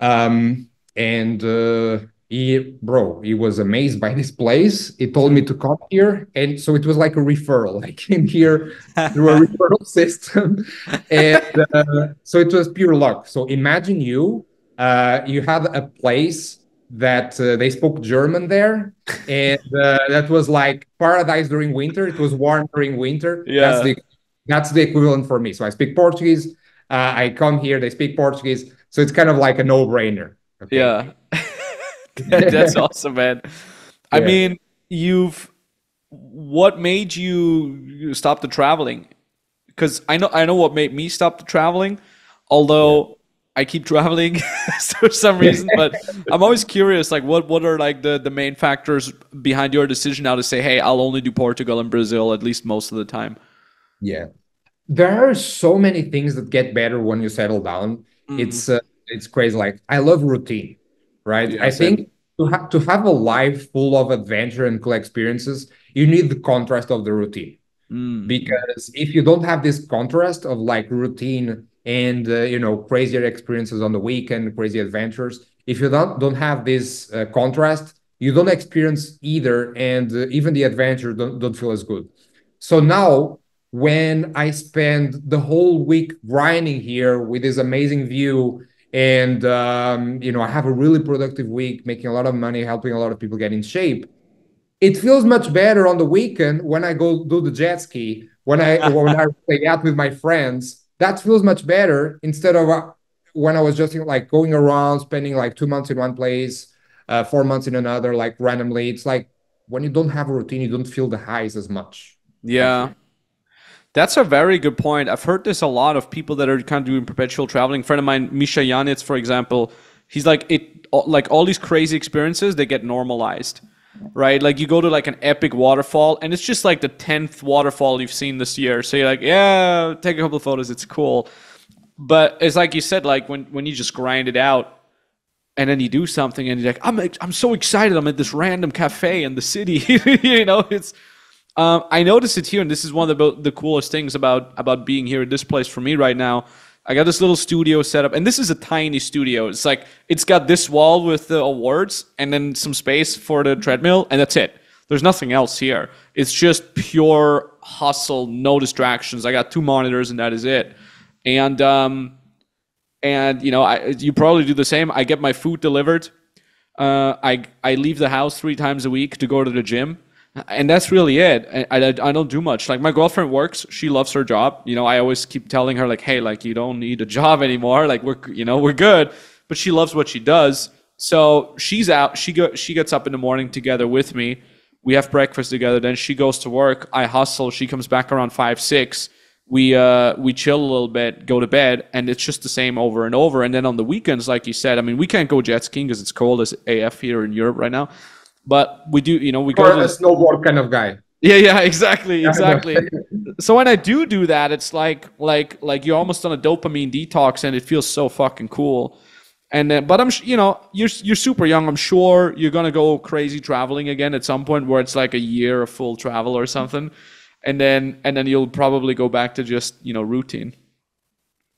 Um, and uh, he, bro, he was amazed by this place. He told me to come here, and so it was like a referral. I came here through a referral system, and uh, so it was pure luck. So imagine you, uh, you had a place that uh, they spoke German there, and uh, that was like paradise during winter. It was warm during winter. Yeah. That's the that's the equivalent for me. So I speak Portuguese. Uh, I come here, they speak Portuguese, so it's kind of like a no-brainer. Okay. Yeah. That- That's awesome, man. I mean, you've what made you stop the traveling? Because I know I know what made me stop the traveling, although I keep traveling for some reason. But I'm always curious, like what what are like the the main factors behind your decision now to say, hey, I'll only do Portugal and Brazil at least most of the time. Yeah. There are so many things that get better when you settle down. Mm. It's uh, it's crazy. Like I love routine, right? Yeah, I same. think to have to have a life full of adventure and cool experiences, you need the contrast of the routine. Mm. because if you don't have this contrast of like routine and uh, you know crazier experiences on the weekend crazy adventures if you don't don't have this uh, contrast you don't experience either and uh, even the adventure don't, don't feel as good so now when i spend the whole week grinding here with this amazing view and um, you know i have a really productive week making a lot of money helping a lot of people get in shape it feels much better on the weekend when I go do the jet ski, when I when I play out with my friends. That feels much better instead of uh, when I was just like going around spending like two months in one place, uh, four months in another, like randomly. It's like when you don't have a routine, you don't feel the highs as much. Yeah. That's a very good point. I've heard this a lot of people that are kind of doing perpetual traveling. friend of mine, Misha Janitz, for example, he's like it like all these crazy experiences, they get normalized. Right? Like you go to like an epic waterfall and it's just like the 10th waterfall you've seen this year. So you're like, yeah, take a couple of photos, it's cool. But it's like you said, like when, when you just grind it out and then you do something and you're like, I'm I'm so excited. I'm at this random cafe in the city. you know, it's um, I noticed it here, and this is one of the, the coolest things about about being here at this place for me right now. I got this little studio set up, and this is a tiny studio. It's like it's got this wall with the awards, and then some space for the treadmill, and that's it. There's nothing else here. It's just pure hustle, no distractions. I got two monitors, and that is it. And um, and you know, I you probably do the same. I get my food delivered. Uh, I I leave the house three times a week to go to the gym. And that's really it. I, I, I don't do much. Like my girlfriend works, she loves her job. You know, I always keep telling her like, hey, like you don't need a job anymore. Like we're you know we're good. But she loves what she does. So she's out. She go she gets up in the morning together with me. We have breakfast together. Then she goes to work. I hustle. She comes back around five six. We uh we chill a little bit, go to bed, and it's just the same over and over. And then on the weekends, like you said, I mean, we can't go jet skiing because it's cold as AF here in Europe right now. But we do, you know, we Or go to a snowboard kind of guy. yeah, yeah, exactly, exactly. so when I do do that, it's like like like you're almost on a dopamine detox, and it feels so fucking cool. And then, but I'm, you know, you're you're super young. I'm sure you're gonna go crazy traveling again at some point, where it's like a year of full travel or something, and then and then you'll probably go back to just you know routine.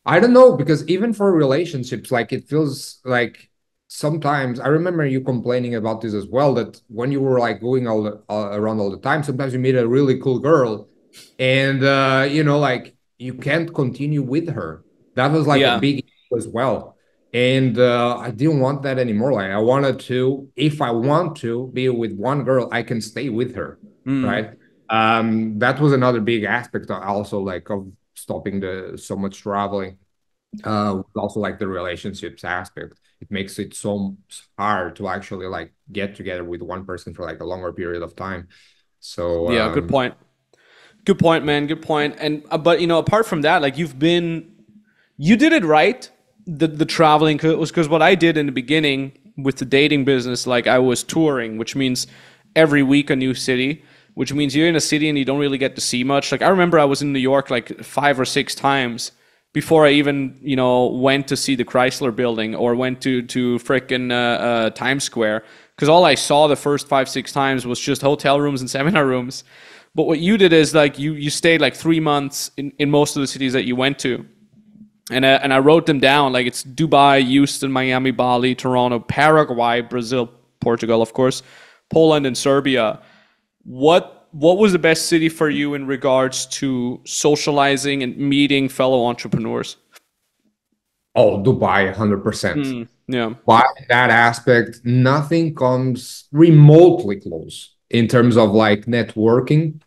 I don't know because even for relationships, like it feels like sometimes I remember you complaining about this as well. That when you were like going all the, uh, around all the time, sometimes you meet a really cool girl, and uh, you know, like you can't continue with her. That was like Yeah. a big issue as well, and uh, I didn't want that anymore. Like I wanted to, if I want to be with one girl, I can stay with her, Mm. right? Um, that was another big aspect also like of stopping the so much traveling uh also like the relationships aspect it makes it so hard to actually like get together with one person for like a longer period of time so Yeah, good um, point. Good point, man. Good point. And uh, but you know, apart from that, like you've been, you did it right. The the traveling 'cause was because what I did in the beginning with the dating business, like I was touring, which means every week a new city, which means you're in a city and you don't really get to see much. Like I remember I was in New York like five or six times before I even you know went to see the Chrysler Building or went to to frickin' uh, uh, Times Square because all I saw the first five six times was just hotel rooms and seminar rooms. But what you did is like you you stayed like three months in, in most of the cities that you went to, and uh, and I wrote them down like it's Dubai, Houston, Miami, Bali, Toronto, Paraguay, Brazil, Portugal, of course, Poland, and Serbia. What what was the best city for you in regards to socializing and meeting fellow entrepreneurs? oh dubai 100% Mm, yeah. by that aspect nothing comes remotely close in terms of like networking.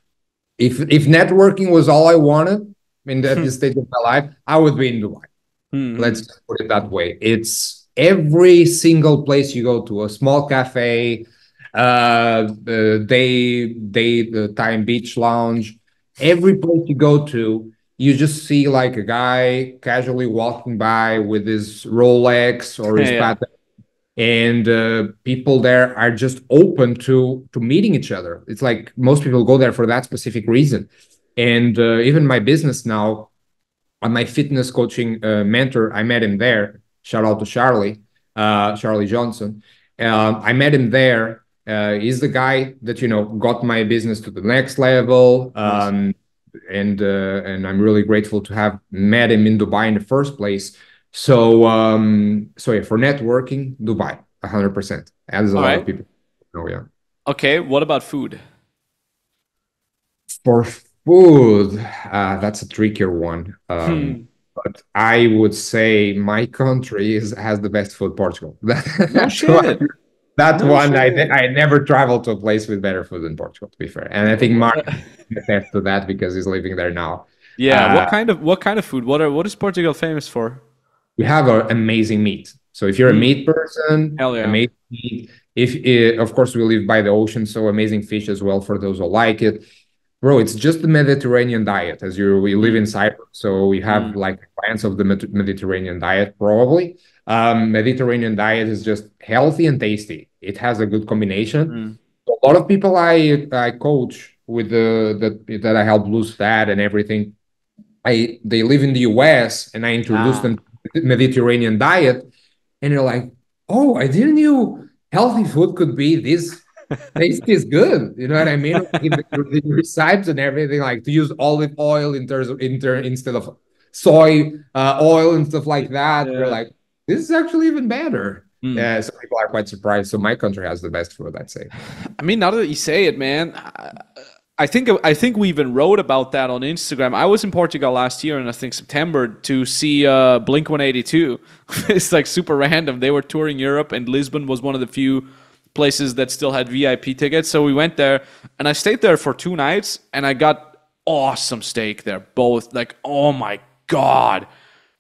If if networking was all i wanted in that this stage of my life i would be in dubai. Mm, let's put it that way. It's every single place you go to a small cafe uh the day day the time beach lounge every place you go to you just see like a guy casually walking by with his rolex or his Yeah, yeah. And uh, people there are just open to to meeting each other it's like most people go there for that specific reason and uh, even my business now on my fitness coaching uh, mentor, I met him there. Shout out to Charlie, uh, Charlie Johnson. Um, I met him there. Uh, he's the guy that you know got my business to the next level, um, and uh, and I'm really grateful to have met him in Dubai in the first place. So um, so yeah, for networking, Dubai, hundred percent. As a All lot right. of people. Oh yeah. Okay. What about food? For food, uh, that's a trickier one. Um, Hmm. but I would say my country is has the best food, Portugal. No shit. One, that No one I, shit. I never traveled to a place with better food than Portugal, to be fair. And I think Mark can attest to that because he's living there now. Yeah. what Uh, kind of what kind of food? What are what is Portugal famous for? We have a, amazing meat. So if you're a Mm. meat person, Hell yeah. amazing meat. If uh, of course we live by the ocean, so amazing fish as well for those who like it. Bro, it's just the Mediterranean diet. As you we live in Cyprus, so we have Mm. like plans of the Mediterranean diet probably. Um, Mediterranean diet is just healthy and tasty. It has a good combination. Mm. A lot of people I I coach with the that that I help lose fat and everything. I they live in the US and I introduce Ah. them to the Mediterranean diet, and they're like, "Oh, I didn't know healthy food could be this tasty is good." You know what I mean? The, recipes and everything, like to use olive oil in terms of inter, instead of soy uh, oil and stuff like that. Yeah. They're like, "This is actually even better." Mm. Yeah, so people are quite surprised. So my country has the best food, I'd say. I mean, now that you say it, man, I- I think I think we even wrote about that on Instagram. I was in Portugal last year in I think September to see uh, Blink One Eighty Two. It's like super random. They were touring Europe, and Lisbon was one of the few places that still had VIP tickets. So we went there and I stayed there for two nights and I got awesome steak there. Both like, oh my God.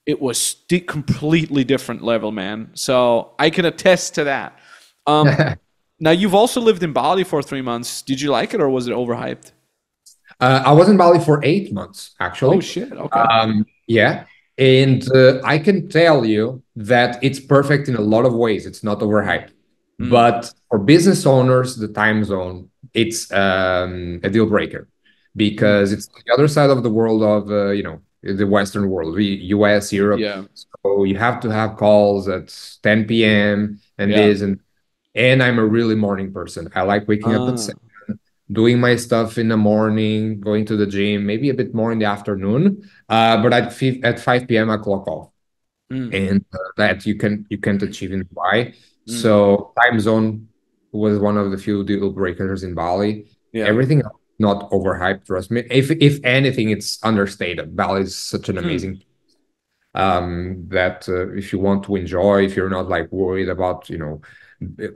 It was completely different level, man. So I can attest to that. Um, now you've also lived in Bali for three months. Did you like it or was it overhyped? Uh, I was in Bali for eight months, actually. Oh shit! Okay. Um, yeah, and uh, I can tell you that it's perfect in a lot of ways. It's not overhyped, mm. but for business owners, the time zone it's um, a deal breaker because it's the other side of the world of uh, you know the Western world, the U.S., Europe. Yeah. So you have to have calls at 10 p.m. and yeah. this and and I'm a really morning person. I like waking up at ah. seven doing my stuff in the morning, going to the gym, maybe a bit more in the afternoon. Uh, but at f- at 5 p.m. I clock off, mm. and uh, that you can you can't achieve in Dubai. Mm. So time zone was one of the few deal breakers in Bali. Yeah. Everything not overhyped. Trust me. If if anything, it's understated. Bali is such an hmm. amazing. Mm. Um, that uh, if you want to enjoy, if you're not like worried about you know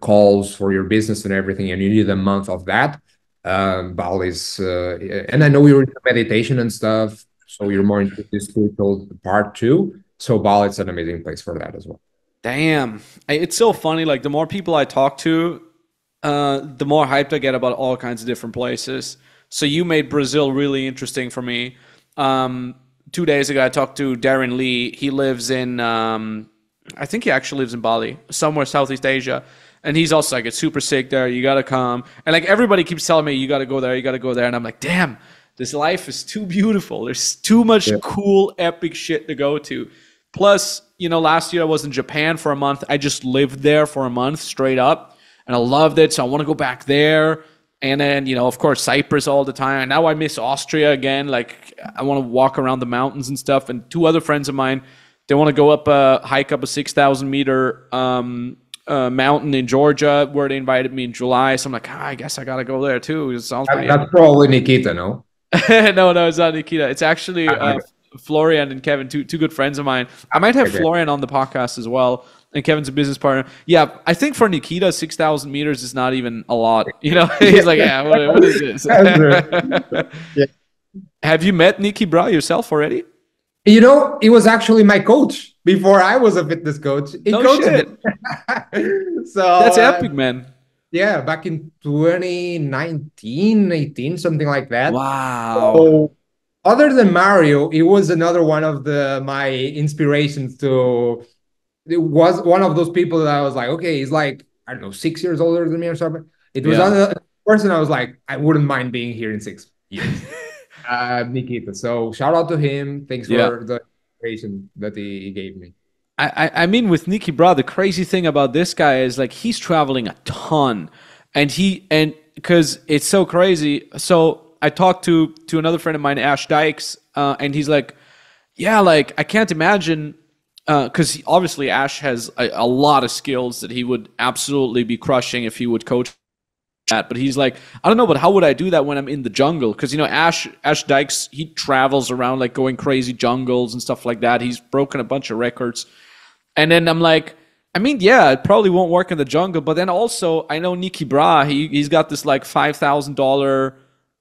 calls for your business and everything, and you need a month of that, um, Bali's, uh, and I know you're into meditation and stuff, so you're more into this spiritual part too. So Bali's an amazing place for that as well. Damn, it's so funny. Like the more people I talk to, uh, the more hyped I get about all kinds of different places. So you made Brazil really interesting for me. Um, two days ago, I talked to Darren Lee. He lives in, um, I think he actually lives in Bali, somewhere Southeast Asia and he's also like, it's super sick there. You gotta come. And like everybody keeps telling me, you gotta go there. You gotta go there. And I'm like, damn, this life is too beautiful. There's too much yeah. cool, epic shit to go to. Plus, you know, last year I was in Japan for a month. I just lived there for a month straight up, and I loved it. So I want to go back there. And then, you know, of course, Cyprus all the time. And now I miss Austria again. Like, I want to walk around the mountains and stuff. And two other friends of mine, they want to go up a hike up a 6,000 meter um, uh, mountain in Georgia where they invited me in July. So I'm like, ah, I guess I gotta go there too. It sounds that, that's probably Nikita, no? no, no, it's not Nikita. It's actually uh, Florian and Kevin, two two good friends of mine. I might have okay. Florian on the podcast as well. And Kevin's a business partner. Yeah, I think for Nikita, six thousand meters is not even a lot. You know, he's like, yeah, what, what is this? yeah. Have you met Nikki Bra yourself already? You know, he was actually my coach before I was a fitness coach. He no coached shit. so that's uh, epic, man. Yeah, back in 2019, 18, something like that. Wow. So, other than Mario, he was another one of the my inspirations to it was one of those people that I was like, okay, he's like, I don't know, six years older than me or something. It was yeah. a person I was like, I wouldn't mind being here in six years. uh, Nikita. So shout out to him. Thanks yeah. for the inspiration that he, gave me. I, I mean, with Nikki Bra, the crazy thing about this guy is like he's traveling a ton, and he and because it's so crazy. So I talked to to another friend of mine, Ash Dykes, uh, and he's like, "Yeah, like I can't imagine." Because uh, obviously Ash has a, a lot of skills that he would absolutely be crushing if he would coach that but he's like i don't know but how would i do that when i'm in the jungle? Because you know ash ash dykes he travels around like going crazy jungles and stuff like that. He's broken a bunch of records. And then i'm like i mean yeah it probably won't work in the jungle but then also i know nikki bra he, he's got this like $5000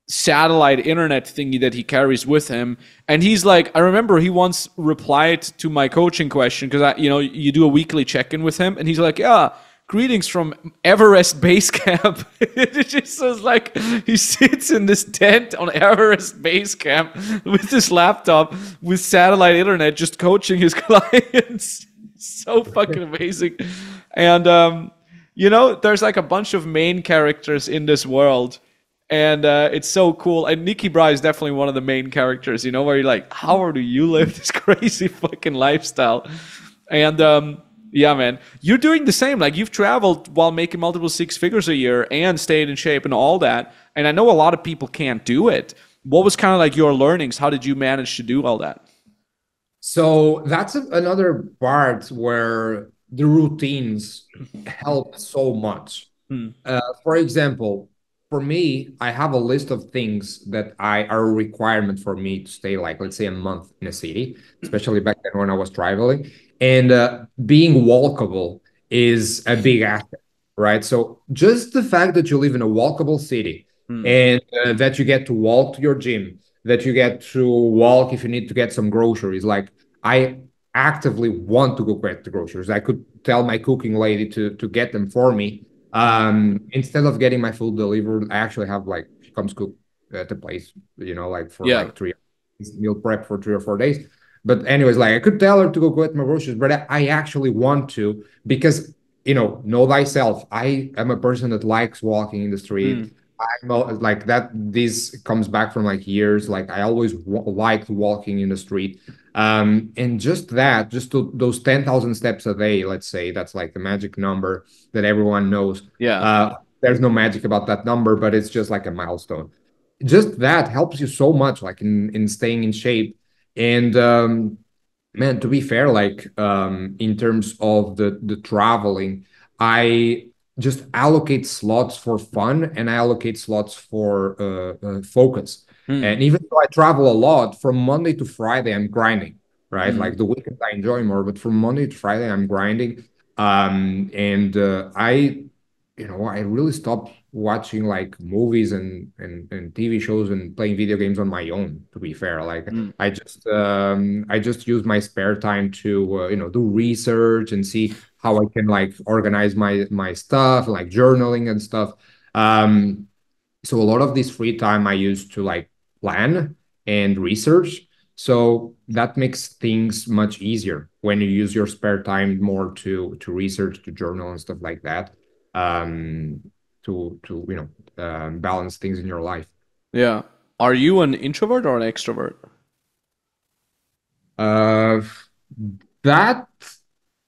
satellite internet thingy that he carries with him and he's like i remember he once replied to my coaching question because i you know you do a weekly check-in with him and he's like yeah greetings from Everest Base Camp. it just was like he sits in this tent on Everest Base Camp with this laptop with satellite internet, just coaching his clients. so fucking amazing. And um, you know, there's like a bunch of main characters in this world. And uh, it's so cool. And Nikki Bra is definitely one of the main characters, you know, where you're like, how do you live this crazy fucking lifestyle? And um, yeah, man. You're doing the same. Like you've traveled while making multiple six figures a year and stayed in shape and all that. And I know a lot of people can't do it. What was kind of like your learnings? How did you manage to do all that? So that's another part where the routines help so much. Hmm. Uh, for example, for me, I have a list of things that I are a requirement for me to stay like let's say a month in a city, especially back then when I was traveling and uh, being walkable is a big asset right? So just the fact that you live in a walkable city Hmm. and uh, that you get to walk to your gym, that you get to walk if you need to get some groceries. Like I actively want to go get the groceries. I could tell my cooking lady to to get them for me. Um, instead of getting my food delivered, I actually have like she comes cook at the place, you know, like for Yeah. like three meal prep for three or four days. But anyways, like I could tell her to go get my groceries, but I, I actually want to because you know, know thyself. I am a person that likes walking in the street. Mm. I'm like that. This comes back from like years. Like I always w- liked walking in the street, um, and just that, just to, those ten thousand steps a day. Let's say that's like the magic number that everyone knows. Yeah. Uh, there's no magic about that number, but it's just like a milestone. Just that helps you so much, like in in staying in shape. And um, man, to be fair, like um, in terms of the the traveling, I just allocate slots for fun and I allocate slots for uh, uh, focus. Hmm. And even though I travel a lot, from Monday to Friday, I'm grinding, right? Mm. Like the weekends I enjoy more, but from Monday to Friday, I'm grinding. Um, and uh, I, you know, I really stopped watching like movies and, and and TV shows and playing video games on my own. To be fair, like Mm. I just um, I just use my spare time to uh, you know do research and see how I can like organize my my stuff, like journaling and stuff. Um, so a lot of this free time I used to like plan and research. So that makes things much easier when you use your spare time more to to research, to journal and stuff like that. Um, to to you know um, balance things in your life. Yeah. Are you an introvert or an extrovert? Uh, that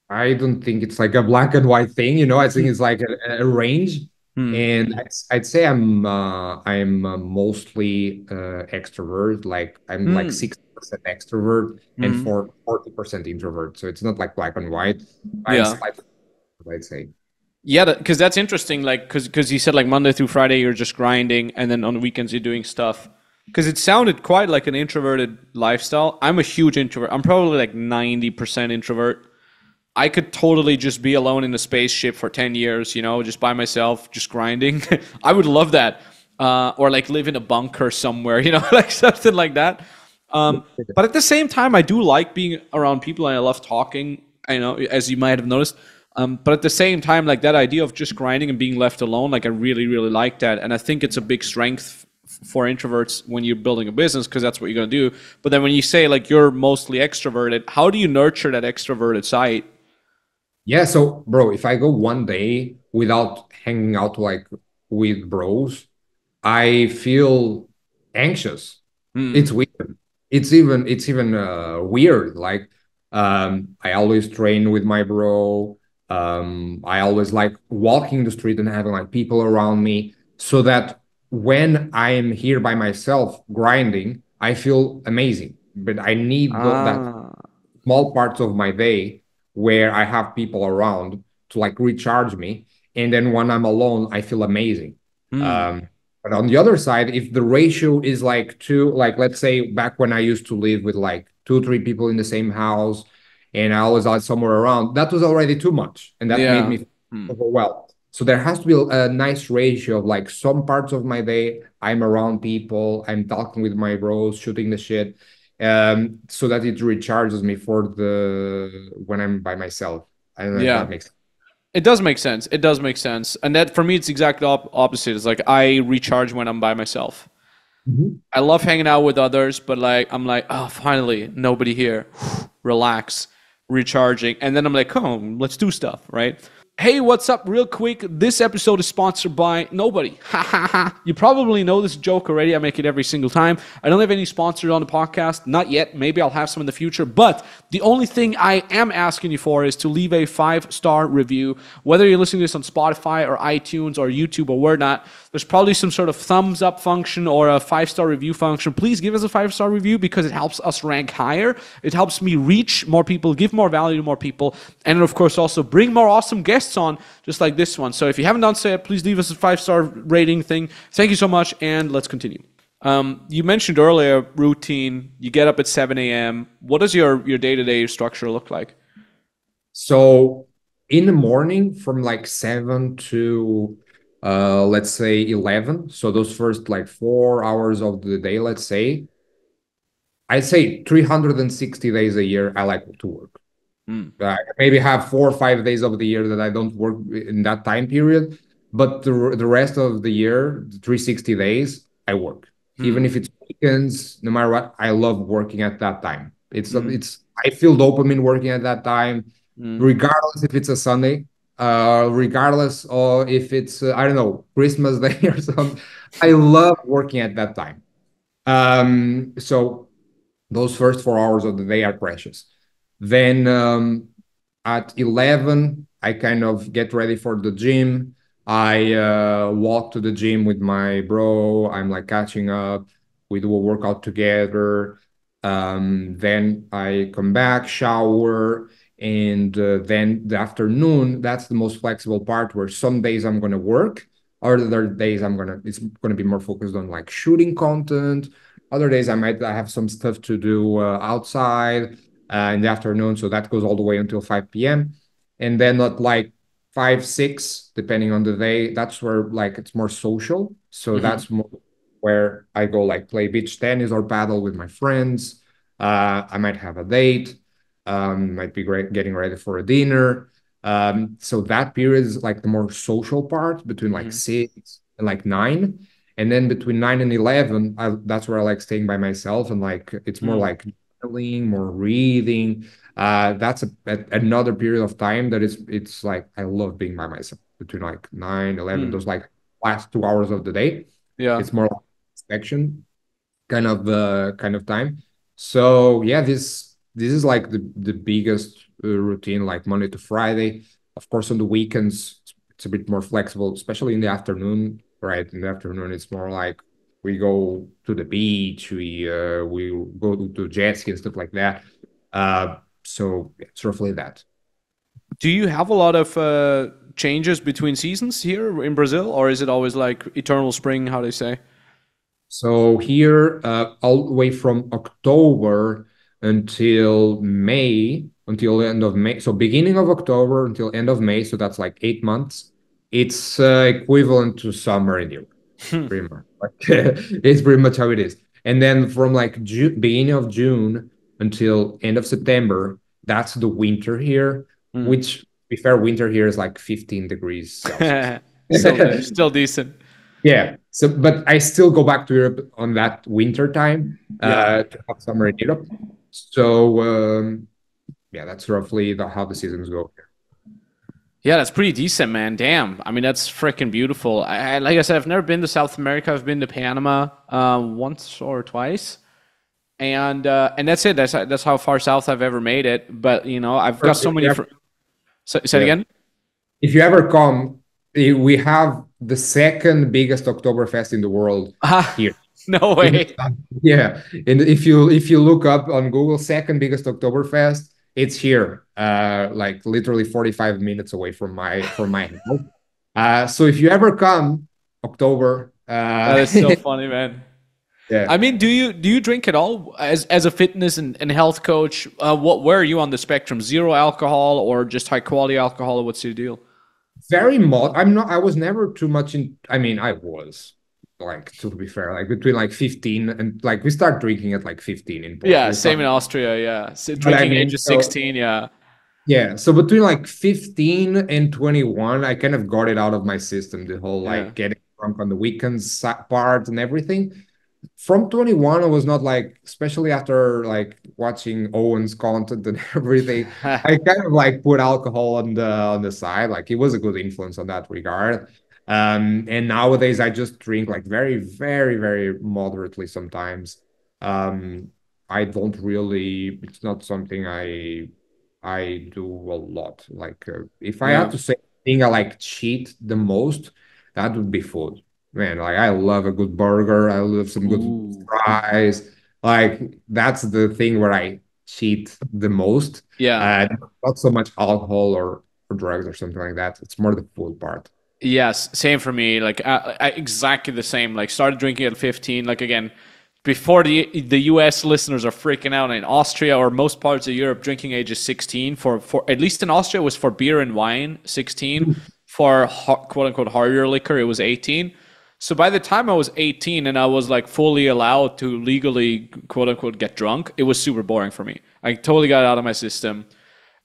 I don't think it's like a black and white thing, you know. I think it's like a, a range, Hmm. and I'd, I'd say I'm uh, I'm uh, mostly uh, extrovert. Like I'm like Hmm. sixty percent extrovert and Mhm. for forty percent introvert. So it's not like black and white. I'm Yeah. slightly, I'd say. Yeah, because that's interesting. Like, because you said like Monday through Friday you're just grinding, and then on the weekends you're doing stuff. Because it sounded quite like an introverted lifestyle. I'm a huge introvert. I'm probably like ninety percent introvert. I could totally just be alone in a spaceship for ten years, you know, just by myself, just grinding. I would love that, uh, or like live in a bunker somewhere, you know, like something like that. Um, but at the same time, I do like being around people, and I love talking. I know, as you might have noticed. Um, but at the same time, like that idea of just grinding and being left alone, like I really, really like that, and I think it's a big strength for introverts when you're building a business because that's what you're gonna do. But then when you say like you're mostly extroverted, how do you nurture that extroverted side? Yeah, so bro, if I go one day without hanging out like with bros, I feel anxious. Hmm. It's weird. It's even it's even uh, weird. Like um, I always train with my bro. Um, I always like walking the street and having like people around me, so that when I am here by myself grinding, I feel amazing. But I need tho- that Ah. small parts of my day where I have people around to like recharge me. And then when I'm alone, I feel amazing. Hmm. Um, but on the other side, if the ratio is like two, like let's say back when I used to live with like two, three people in the same house and I always out somewhere around, that was already too much. And that Yeah. made me Hmm. overwhelmed. So there has to be a nice ratio of like some parts of my day, I'm around people, I'm talking with my bros, shooting the shit, um, so that it recharges me for the when I'm by myself. I don't know Yeah. if that makes It does make sense. It does make sense. And that for me, it's exactly op- opposite. It's like I recharge when I'm by myself. Mhm. I love hanging out with others, but like I'm like, oh, finally, nobody here. Relax, recharging, and then I'm like, come, let's do stuff, right? Hey, what's up? Real quick, this episode is sponsored by nobody. Ha ha ha. You probably know this joke already. I make it every single time. I don't have any sponsors on the podcast, not yet. Maybe I'll have some in the future. But the only thing I am asking you for is to leave a five star review. Whether you're listening to this on Spotify or iTunes or YouTube or whatnot, there's probably some sort of thumbs up function or a five star review function. Please give us a five star review because it helps us rank higher. It helps me reach more people, give more value to more people, and of course also bring more awesome guests on, just like this one. So if you haven't done so yet, please leave us a five star rating thing. Thank you so much, and let's continue. Um, you mentioned earlier routine. You get up at 7 a.m. What does your your day to day structure look like? So in the morning from like seven to uh let's say 11 so those first like four hours of the day let's say i'd say 360 days a year i like to work mm. uh, maybe have four or five days of the year that i don't work in that time period but the, the rest of the year 360 days i work mm. even if it's weekends no matter what i love working at that time it's mm. it's i feel dopamine working at that time mm. regardless if it's a Sunday, uh, regardless or if it's uh, I don't know Christmas Day or something. I love working at that time. Um, so those first four hours of the day are precious. Then um, at eleven, I kind of get ready for the gym. I uh, walk to the gym with my bro. I'm like catching up. We do a workout together. Um, then I come back, shower, and uh, then the afternoon that's the most flexible part where some days i'm going to work other days i'm going to it's going to be more focused on like shooting content other days i might have some stuff to do uh, outside in the afternoon so that goes all the way until 5 p.m and then at like 5 6 depending on the day that's where like it's more social so mm-hmm. that's more where i go like play beach tennis or paddle with my friends uh, i might have a date um, might be great getting ready for a dinner. Um, so that period is like the more social part between like mm-hmm. six and like nine. And then between nine and 11, I, that's where I like staying by myself. And like it's more mm-hmm. like journaling, more reading. Uh, that's a, a, another period of time that is, it's like I love being by myself between like nine, 11, mm. those like last two hours of the day. Yeah. It's more like kind of uh, kind of time. So yeah, this this is like the the biggest uh, routine, like Monday to Friday. Of course, on the weekends it's a bit more flexible, especially in the afternoon. Right in the afternoon, it's more like we go to the beach, we uh, we go to jet ski and stuff like that. Uh, so it's roughly that. Do you have a lot of uh, changes between seasons here in Brazil, or is it always like eternal spring? How they say? So here, uh, all the way from October until May, until the end of May. So beginning of October until end of May. So that's like eight months. It's uh, equivalent to summer in Europe, hmm. pretty much. Like, it's pretty much how it is. And then from like June, beginning of June until end of September, that's the winter here. Mm. Which, to be fair, winter here is like 15 degrees. still, still decent. Yeah. So, but I still go back to Europe on that winter time uh, to have summer in Europe. So um, yeah, that's roughly the, how the seasons go. Yeah, that's pretty decent, man. Damn. I mean, that's freaking beautiful. I, like I said, I've never been to South America. I've been to Panama uh, once or twice, and uh, and that's it. That's that's how far south I've ever made it. But you know, I've got so many. Fr- say, say yeah. again. If you ever come, eh, we have the second biggest Oktoberfest in the world here. No way. yeah, and if you if you look up on Google, second biggest Oktoberfest, it's here, uh, like literally 45 minutes away from my from my house. Uh, so if you ever come, October. Uh, that is so funny, man. Yeah. I mean, do you do you drink at all as as a fitness and, and health coach? Uh, what where are you on the spectrum? Zero alcohol or just high quality alcohol? What's your deal? Very mod. I'm not. I was never too much in. I mean, I was like to be fair like between like 15 and like we start drinking at like 15 in yeah same in austria yeah. So drinking I mean, age of 16 so, yeah. Yeah so between like 15 and 21 i kind of got it out of my system the whole like yeah. getting drunk on the weekends part and everything. From 21 i was not like especially after like watching owen's content and everything i kind of like put alcohol on the on the side. Like it was a good influence on that regard um, and nowadays I just drink like very, very, very moderately sometimes. Um, I don't really, it's not something I I do a lot. Like uh, if I yeah. had to say thing I like cheat the most, that would be food. Man, like I love a good burger. I love some good Ooh. fries. Like that's the thing where I cheat the most. Yeah. Uh, not so much alcohol or, or drugs or something like that. It's more the food part. Yes, same for me. Like uh, exactly the same. Like started drinking at 15. Like again, before the the U.S. listeners are freaking out in Austria or most parts of Europe, drinking age is 16. For for at least in Austria, it was for beer and wine 16. for quote unquote harder liquor, it was 18. So by the time I was 18 and I was like fully allowed to legally quote unquote get drunk, it was super boring for me. I totally got out of my system.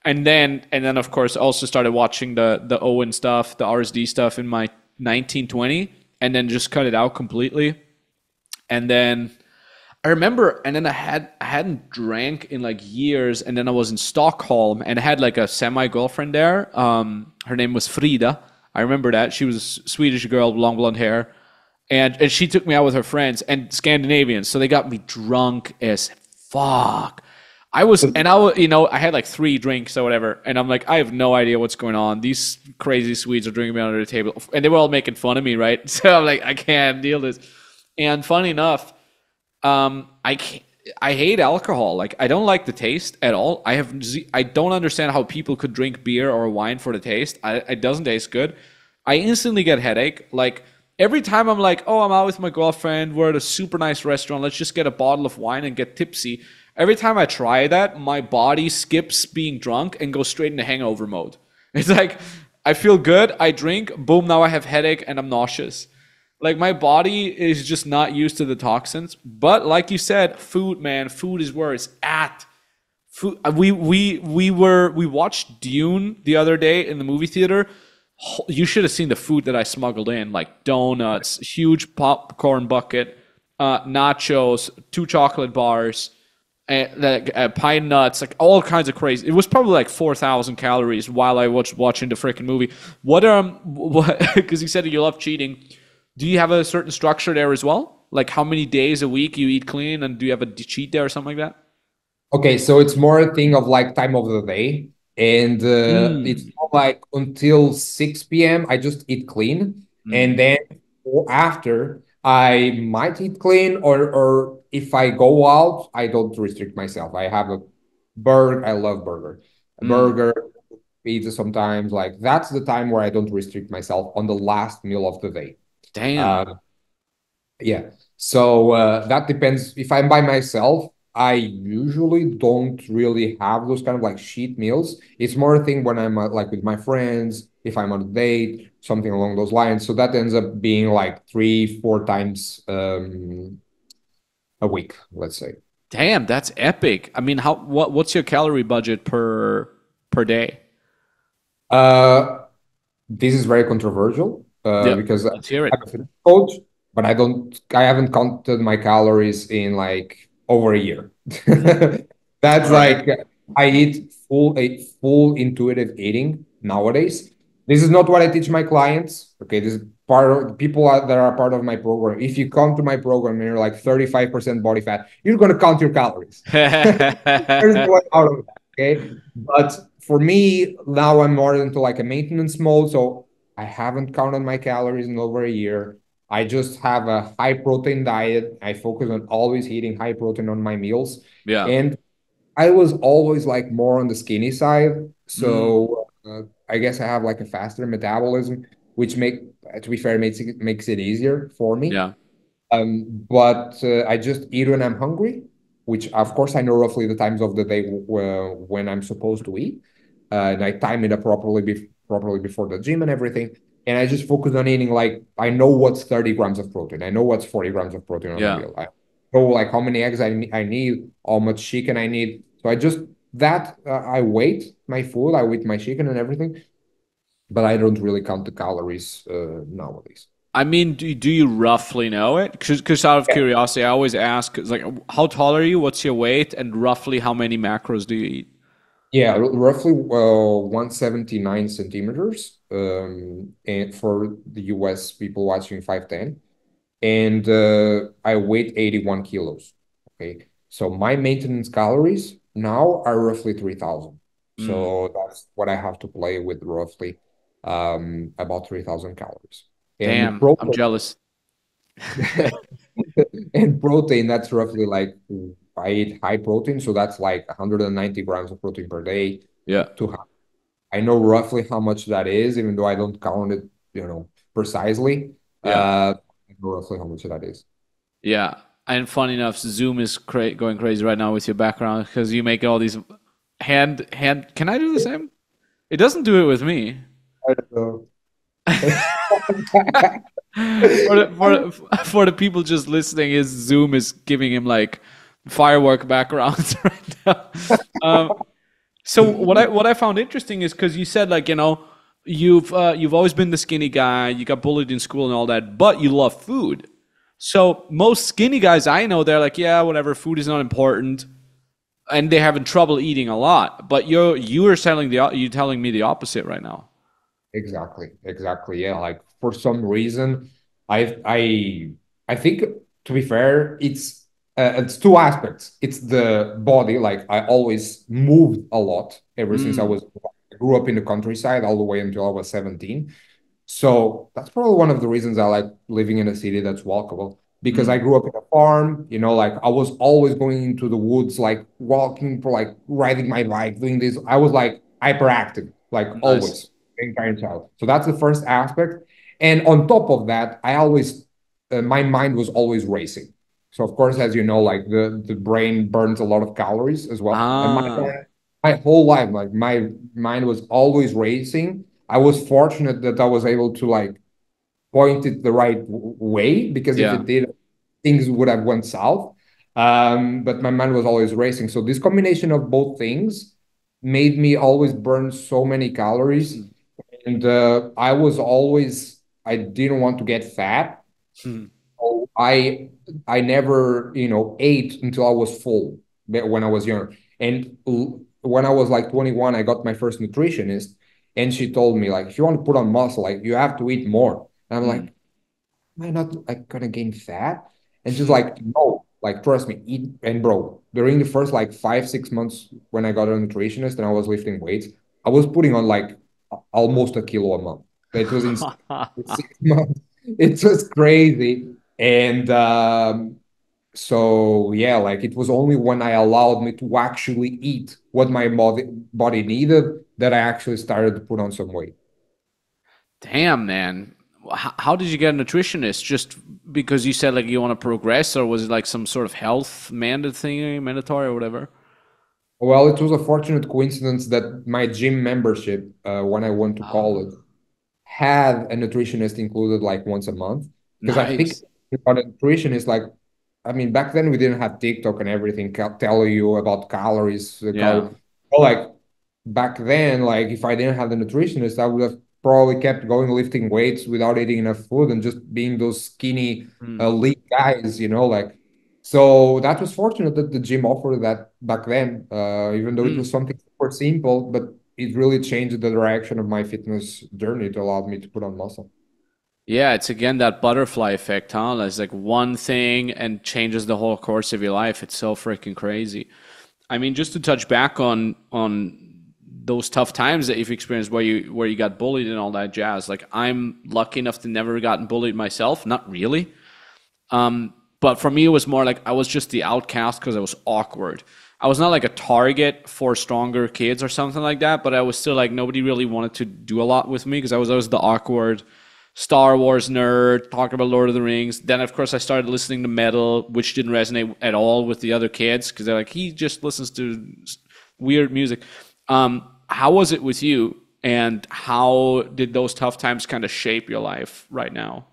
And then and then of course also started watching the the Owen stuff, the RSD stuff in my 1920 and then just cut it out completely. And then I remember, and then I had I hadn't drank in like years, and then I was in Stockholm, and I had like a semi girlfriend there. Um, her name was Frida. I remember that she was a Swedish girl, long blonde hair, and and she took me out with her friends and Scandinavians, so they got me drunk as fuck. I was, and I was, you know, I had like three drinks or whatever, and I'm like, I have no idea what's going on. These crazy Swedes are drinking me under the table, and they were all making fun of me, right? So I'm like, I can't deal this. And funny enough, um, I can't, I hate alcohol. Like I don't like the taste at all. I have I don't understand how people could drink beer or wine for the taste. I, it doesn't taste good. I instantly get headache. Like every time I'm like, oh, I'm out with my girlfriend. We're at a super nice restaurant. Let's just get a bottle of wine and get tipsy. Every time I try that, my body skips being drunk and goes straight into hangover mode. It's like I feel good. I drink. Boom. Now I have headache and I'm nauseous. Like my body is just not used to the toxins. But like you said, food, man, food is where it's at. Food. Uh, we we we were we watched Dune the other day in the movie theater. You should have seen the food that I smuggled in, like donuts, huge popcorn bucket, uh, nachos, two chocolate bars, and, uh, pine nuts, like all kinds of crazy. It was probably like four thousand calories while I was watching the freaking movie. What um, what? Because you said you love cheating do you have a certain structure there as well? Like how many days a week you eat clean, and do you have a cheat day or something like that? Okay, so it's more a thing of like time of the day, and uh, mm. it's like until six p.m. I just eat clean, mm. and then after I might eat clean, or or if I go out, I don't restrict myself. I have a burger. I love burger, a mm. burger, pizza sometimes. Like that's the time where I don't restrict myself on the last meal of the day. Damn. Uh, yeah. So uh, that depends. If I'm by myself, I usually don't really have those kind of like cheat meals. It's more a thing when I'm uh, like with my friends, if I'm on a date, something along those lines. So that ends up being like three, four times um, a week, let's say. Damn, that's epic. I mean, how what what's your calorie budget per per day? Uh, this is very controversial uh, yeah, because I'm a coach, but I don't, I haven't counted my calories in like over a year. That's like I eat full, a full intuitive eating nowadays. This is not what I teach my clients. Okay, this is part of people that are part of my program. If you come to my program and you're like 35% body fat, you're gonna count your calories. There's no way out of that. Okay, but for me now I'm more into like a maintenance mode. So I haven't counted my calories in over a year. I just have a high protein diet. I focus on always eating high protein on my meals. Yeah. And I was always like more on the skinny side. So mm. uh, I guess I have like a faster metabolism, which make to be fair makes it makes it easier for me. Yeah. Um, but uh, I just eat when I'm hungry, which of course I know roughly the times of the day w- when I'm supposed to eat, uh, and I time it appropriately be- properly before the gym and everything. And I just focus on eating like I know what's 30 grams of protein. I know what's 40 grams of protein on yeah. a meal. I know like how many eggs I, I need, how much chicken I need. So I just that uh, I weight my food, I weight my chicken and everything, but I don't really count the calories uh, nowadays. I mean, do, do you roughly know it? Because out of yeah. curiosity, I always ask, like, how tall are you? What's your weight? And roughly how many macros do you eat? Yeah, roughly uh, 179 centimeters. Um, and for the US people watching 5'10. And uh, I weigh 81 kilos. Okay. So my maintenance calories now are roughly 3,000. Mm. So that's what I have to play with roughly um, about 3,000 calories. And Damn, protein, I'm jealous. and protein, that's roughly like I eat high protein, so that's like 190 grams of protein per day. Yeah. To. I know roughly how much that is, even though I don't count it, you know, precisely. Yeah. Uh, roughly how much that is. Yeah. And funny enough, Zoom is cra- going crazy right now with your background because you make all these hand hand. Can I do the same? It doesn't do it with me. I don't know. for, the, for, for the people just listening, his Zoom is giving him like firework backgrounds right now. Um, so what I what I found interesting is because you said like you know you've uh, you've always been the skinny guy, you got bullied in school and all that, but you love food. So most skinny guys I know, they're like, yeah, whatever, food is not important, and they're having trouble eating a lot. But you're you are telling the you telling me the opposite right now. Exactly, exactly. Yeah, like for some reason, I I I think to be fair, it's uh, it's two aspects. It's the body, like I always moved a lot ever mm. since I mm. was I grew up in the countryside all the way until I was 17. So that's probably one of the reasons I like living in a city that's walkable because mm. I grew up in a farm, you know, like I was always going into the woods, like walking for like riding my bike, doing this. I was like hyperactive, like nice. always entire child. So that's the first aspect. And on top of that, I always, uh, my mind was always racing. So of course, as you know, like the, the brain burns a lot of calories as well. Ah. My, my whole life, like my mind was always racing. I was fortunate that I was able to like point it the right way because yeah. if it did, things would have went south. Um, but my mind was always racing. So this combination of both things made me always burn so many calories. Mm and uh, I was always I didn't want to get fat. Hmm. So I I never you know ate until I was full when I was young. And when I was like 21, I got my first nutritionist, and she told me like if you want to put on muscle, like you have to eat more. And I'm like, am I not like gonna gain fat? And she's like, no, like trust me, eat and bro. During the first like five six months when I got a nutritionist and I was lifting weights, I was putting on like almost a kilo a month. It was in six months. It was crazy. And um, so yeah, like it was only when I allowed me to actually eat what my body body needed that I actually started to put on some weight. Damn, man. How did you get a nutritionist? Just because you said like you want to progress, or was it like some sort of health mandate thing, mandatory or whatever? Well, it was a fortunate coincidence that my gym membership, uh, when I went to oh. college, had a nutritionist included like once a month. Because nice. I think about a nutritionist, like, I mean, back then we didn't have TikTok and everything tell you about calories. Uh, yeah. Calories. like back then, like if I didn't have the nutritionist, I would have probably kept going lifting weights without eating enough food and just being those skinny, mm. uh, lean guys, you know, like so that was fortunate that the gym offered that back then, uh, even though mm. it was something super simple, but it really changed the direction of my fitness journey. It allowed me to put on muscle. Yeah, it's again that butterfly effect, huh? It's like one thing and changes the whole course of your life. It's so freaking crazy. I mean, just to touch back on on those tough times that you've experienced where you where you got bullied and all that jazz. Like I'm lucky enough to never gotten bullied myself. Not really. Um, but for me, it was more like I was just the outcast because I was awkward. I was not like a target for stronger kids or something like that, but I was still like nobody really wanted to do a lot with me because I was always the awkward Star Wars nerd, talking about Lord of the Rings. Then, of course, I started listening to metal, which didn't resonate at all with the other kids because they're like, he just listens to weird music. Um, how was it with you? And how did those tough times kind of shape your life right now?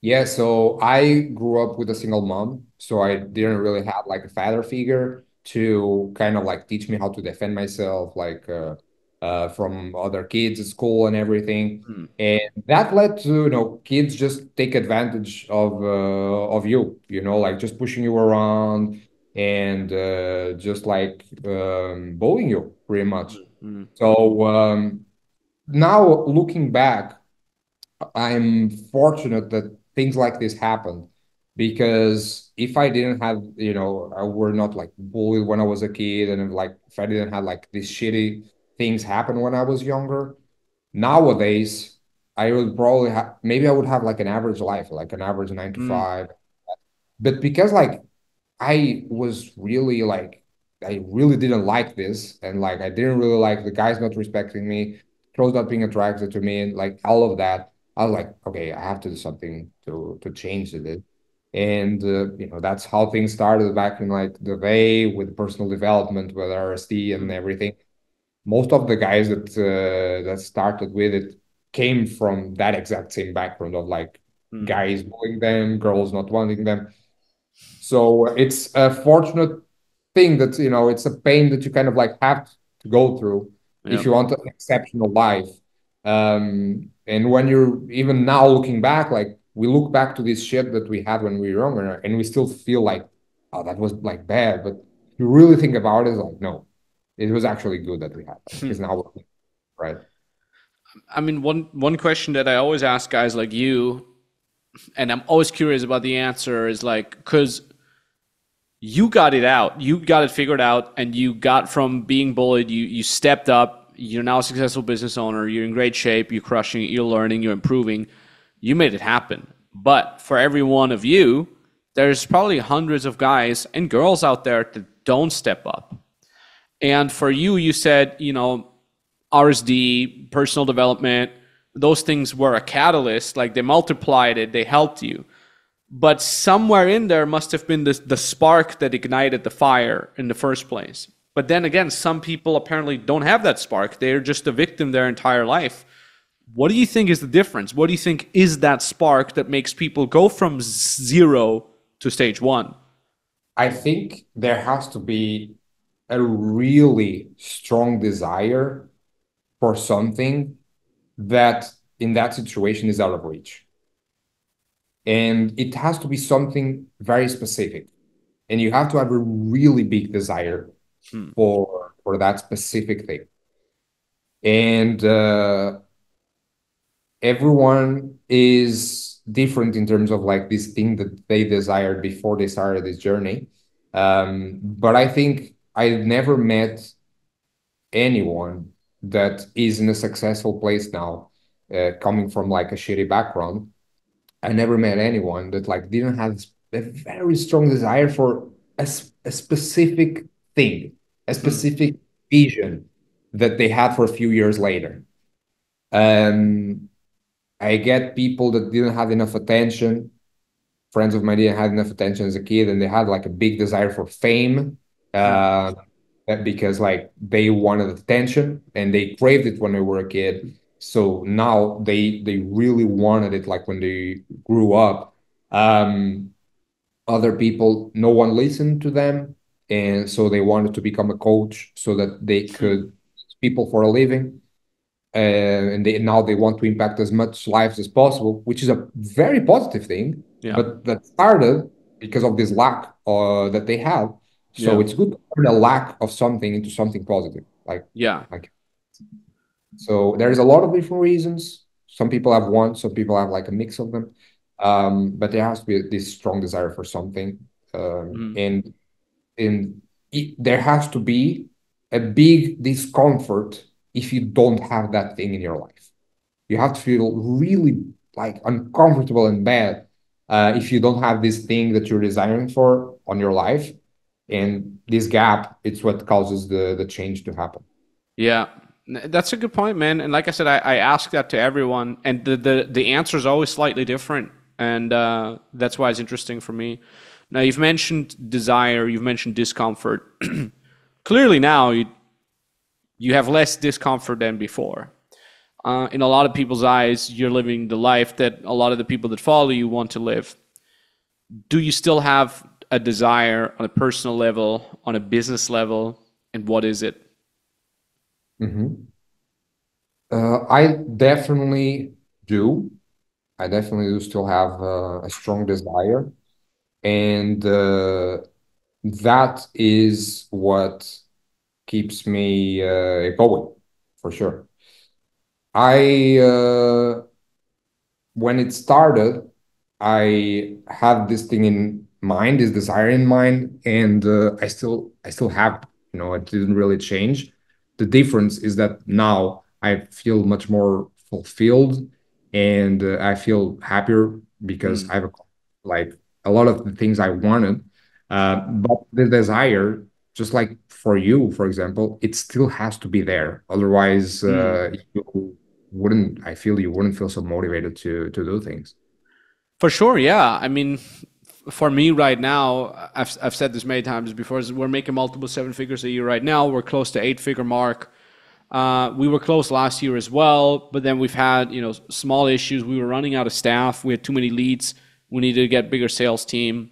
Yeah, so I grew up with a single mom, so I didn't really have like a father figure to kind of like teach me how to defend myself, like uh, uh, from other kids at school and everything. Mm. And that led to, you know, kids just take advantage of uh, of you, you know, like just pushing you around and uh, just like um, bullying you pretty much. Mm. So um, now looking back, I'm fortunate that things like this happened because if I didn't have, you know, I were not like bullied when I was a kid, and like if I didn't have like this shitty things happen when I was younger, nowadays I would probably have maybe I would have like an average life, like an average nine to mm. five. But because like I was really like I really didn't like this, and like I didn't really like the guys not respecting me, girls not being attracted to me, and like all of that I was like, okay, I have to do something to to change it. and uh, you know that's how things started back in like the day with personal development with RSD and everything. Most of the guys that uh, that started with it came from that exact same background of like mm. guys bullying them, girls not wanting them. So it's a fortunate thing that you know it's a pain that you kind of like have to go through yep. if you want an exceptional life. Um, and when you're even now looking back, like we look back to this shit that we had when we were younger, and we still feel like, oh, that was like bad. But you really think about it, like no, it was actually good that we had hmm. now we're right. I mean, one one question that I always ask guys like you, and I'm always curious about the answer is like, because you got it out, you got it figured out, and you got from being bullied, you you stepped up, you're now a successful business owner, you're in great shape, you're crushing it, you're learning, you're improving, you made it happen. But for every one of you, there's probably hundreds of guys and girls out there that don't step up. And for you, you said, you know, RSD, personal development, those things were a catalyst, like they multiplied it, they helped you. But somewhere in there must have been the, the spark that ignited the fire in the first place. But then again, some people apparently don't have that spark. They're just a victim their entire life. What do you think is the difference? What do you think is that spark that makes people go from zero to stage one? I think there has to be a really strong desire for something that in that situation is out of reach. And it has to be something very specific. And you have to have a really big desire hmm. for, for that specific thing. And uh, everyone is different in terms of like this thing that they desired before they started this journey. Um, but I think I've never met anyone that is in a successful place now, uh, coming from like a shitty background. I never met anyone that like didn't have a very strong desire for a, a specific thing, a hmm. specific vision that they had for a few years later. Um, I get people that didn't have enough attention. Friends of mine didn't have enough attention as a kid, and they had like a big desire for fame. Uh, because like they wanted attention and they craved it when they were a kid. So now they they really wanted it like when they grew up. Um other people no one listened to them and so they wanted to become a coach so that they could people for a living. Uh, and they now they want to impact as much lives as possible which is a very positive thing. Yeah. but that started because of this lack uh, that they have so yeah. it's good to turn a lack of something into something positive. Like yeah, like so there's a lot of different reasons. Some people have one, some people have like a mix of them. Um, but there has to be this strong desire for something. Um, mm. and and it, there has to be a big discomfort if you don't have that thing in your life. You have to feel really like uncomfortable and bad uh, if you don't have this thing that you're desiring for on your life and this gap it's what causes the the change to happen. Yeah. That's a good point man. And like i said i, I ask that to everyone. And the, the the answer is always slightly different. And uh, that's why it's interesting for me. Now you've mentioned desire. You've mentioned discomfort. Clearly now you you have less discomfort than before. Uh, in a lot of people's eyes you're living the life that a lot of the people that follow you want to live. Do you still have a desire on a personal level, on a business level, and what is it? Mm-hmm. Uh, I definitely do. I definitely do still have uh, a strong desire, and uh, that is what keeps me uh, going for sure. I uh, when it started, I had this thing in mind, this desire in mind, and uh, I still I still have you know it didn't really change. The difference is that now I feel much more fulfilled and uh, I feel happier because mm. I have like a lot of the things I wanted. Uh, but the desire, just like for you, for example, it still has to be there. Otherwise, uh, mm. you wouldn't. I feel you wouldn't feel so motivated to to do things. For sure, yeah. I mean, for me right now, I've, I've said this many times before, we're making multiple seven figures a year right now. We're close to eight figure mark. Uh, we were close last year as well, but then we've had you know small issues. We were running out of staff. We had too many leads. We needed to get bigger sales team,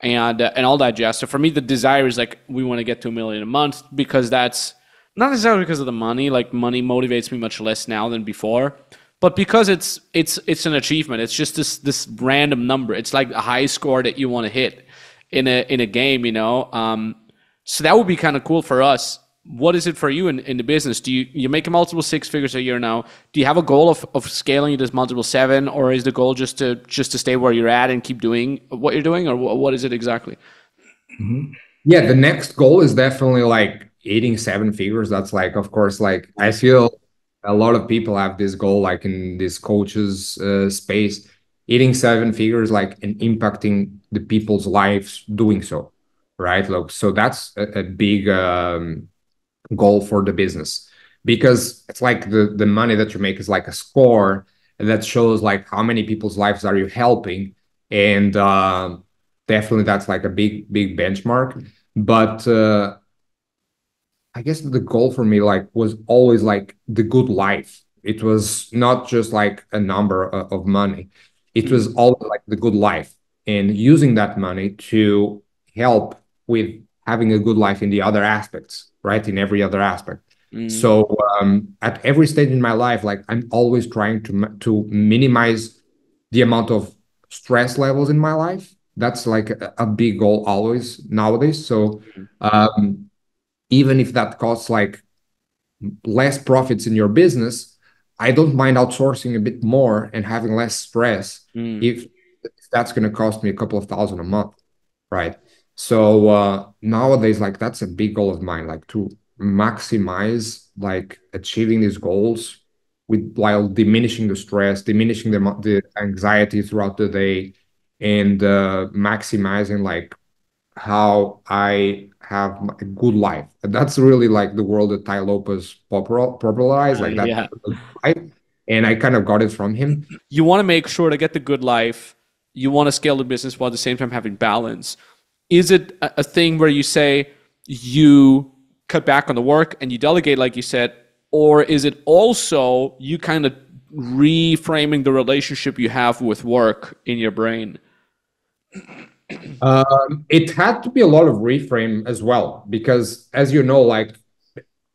and uh, and all that jazz. So for me, the desire is like we want to get to a million a month because that's not necessarily because of the money. Like money motivates me much less now than before, but because it's it's it's an achievement. It's just this this random number. It's like a high score that you want to hit in a in a game. You know, um, so that would be kind of cool for us what is it for you in, in the business? Do you you make multiple six figures a year now? Do you have a goal of, of scaling as multiple seven, or is the goal just to just to stay where you're at and keep doing what you're doing, or what is it exactly? Mm-hmm. Yeah, the next goal is definitely like eating seven figures. That's like, of course, like I feel a lot of people have this goal, like in this coaches uh, space, eating seven figures, like and impacting the people's lives doing so, right? Look, so that's a, a big. Um, goal for the business because it's like the the money that you make is like a score that shows like how many people's lives are you helping and uh, definitely that's like a big big benchmark but uh, i guess the goal for me like was always like the good life. It was not just like a number of money. It was always like the good life. And using that money to help with having a good life in the other aspects right? In every other aspect. Mm. so um, at every stage in my life like i'm always trying to to minimize the amount of stress levels in my life. That's like a, a big goal always nowadays. So mm. um, even if that costs like less profits in your business i don't mind outsourcing a bit more and having less stress mm. if, if that's going to cost me a couple of thousand a month right so uh, nowadays like that's a big goal of mine like to maximize like achieving these goals with while diminishing the stress diminishing the, the anxiety throughout the day and uh, maximizing like how i have a good life. And that's really like the world that Tai Lopez popularized like that yeah. life. and i kind of got it from him. You want to make sure to get the good life. You want to scale the business while at the same time having balance. Is it a thing where you say you cut back on the work and you delegate like you said or is it also you kind of reframing the relationship you have with work in your brain um, it had to be a lot of reframe as well because as you know like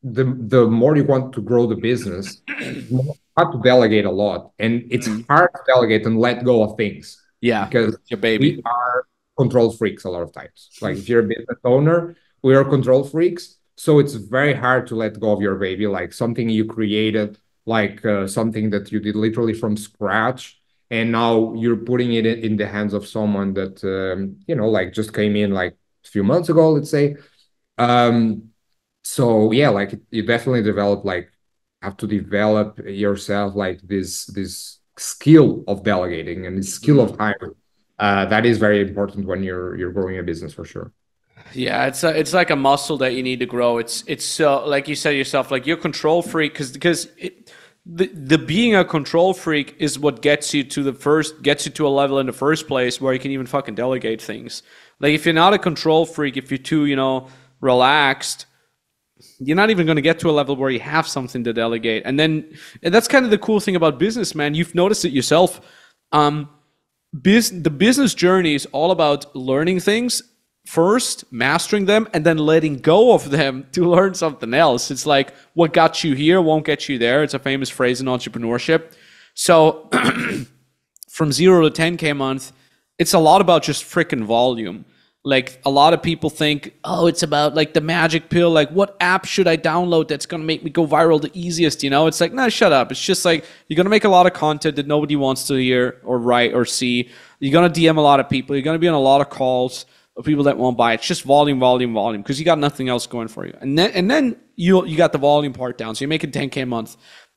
the the more you want to grow the business you have to delegate a lot and it's mm-hmm. hard to delegate and let go of things yeah because your baby we are control freaks a lot of times. Like if you're a business owner, we are control freaks. So it's very hard to let go of your baby, like something you created, like uh, something that you did literally from scratch. And now you're putting it in the hands of someone that, um, you know, like just came in like a few months ago, let's say. Um, so yeah, like you definitely develop like have to develop yourself like this this skill of delegating and the skill of mm-hmm. hiring uh, that is very important when you're you're growing a business for sure. Yeah, it's a, it's like a muscle that you need to grow. It's it's so like you said yourself, like you're control freak because because the the being a control freak is what gets you to the first gets you to a level in the first place where you can even fucking delegate things. Like if you're not a control freak, if you're too you know relaxed, you're not even going to get to a level where you have something to delegate. And then and that's kind of the cool thing about business, man. You've noticed it yourself. Um, Bus- the business journey is all about learning things first, mastering them, and then letting go of them to learn something else. It's like what got you here won't get you there. It's a famous phrase in entrepreneurship. So from zero to 10K a month, it's a lot about just freaking volume. Like a lot of people think oh it's about like the magic pill. Like what app should i download that's going to make me go viral the easiest you know? It's like no shut up. It's just like you're going to make a lot of content that nobody wants to hear or write or see. You're going to dm a lot of people. You're going to be on a lot of calls of people that won't buy. It's just volume volume volume because you got nothing else going for you. And then and then you you got the volume part down so you're making 10k a month.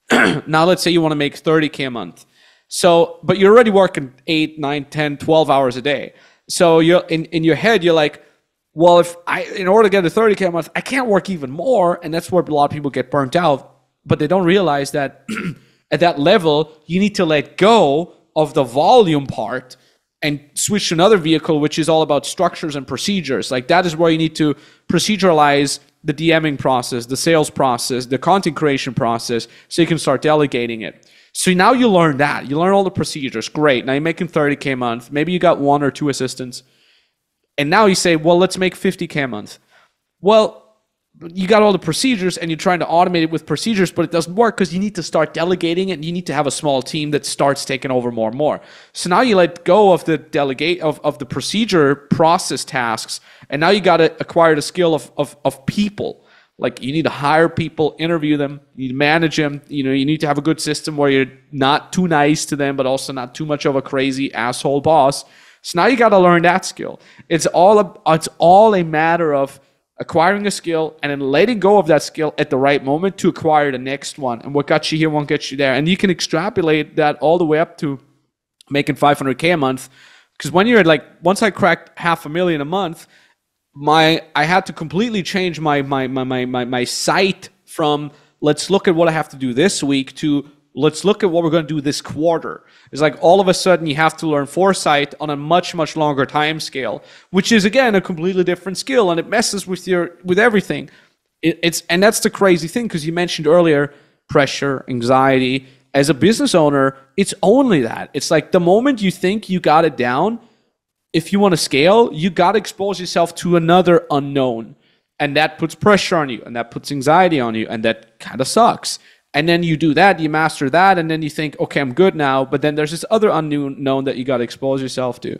Now let's say you want to make 30k a month. So but you're already working 8 9 10 12 hours a day. So you're in, in your head, you're like, well, if I in order to get a 30k a month, I can't work even more, and that's where a lot of people get burnt out. But they don't realize that at that level, you need to let go of the volume part and switch to another vehicle which is all about structures and procedures. Like that is where you need to proceduralize the dming process the sales process the content creation process so you can start delegating it. So now you learn that. You learn all the procedures. Great. Now you're making 30k a month. Maybe you got one or two assistants. And now you say well let's make 50k a month. Well you got all the procedures and you're trying to automate it with procedures, but it doesn't work because you need to start delegating and you need to have a small team that starts taking over more and more. So now you let go of the delegate of, of the procedure process tasks, and now you got to acquire the skill of, of, of people. Like you need to hire people, interview them, you need to manage them. You know, you need to have a good system where you're not too nice to them, but also not too much of a crazy asshole boss. So now you got to learn that skill. It's all a, it's all a matter of acquiring a skill and then letting go of that skill at the right moment to acquire the next one. And what got you here won't get you there. And you can extrapolate that all the way up to making 500k a month. Because when you're like, once I cracked half a million a month, my I had to completely change my my my my my, my sight from let's look at what I have to do this week to let's look at what we're going to do this quarter. It's like all of a sudden you have to learn foresight on a much much longer time scale, which is again a completely different skill, and it messes with your with everything. It, it's and that's the crazy thing because you mentioned earlier pressure, anxiety. As a business owner, it's only that. It's like the moment you think you got it down, if you want to scale, you got to expose yourself to another unknown. And that puts pressure on you, and that puts anxiety on you, and that kind of sucks. And then you do that, you master that, and then you think, okay, I'm good now. But then there's this other unknown that you got to expose yourself to.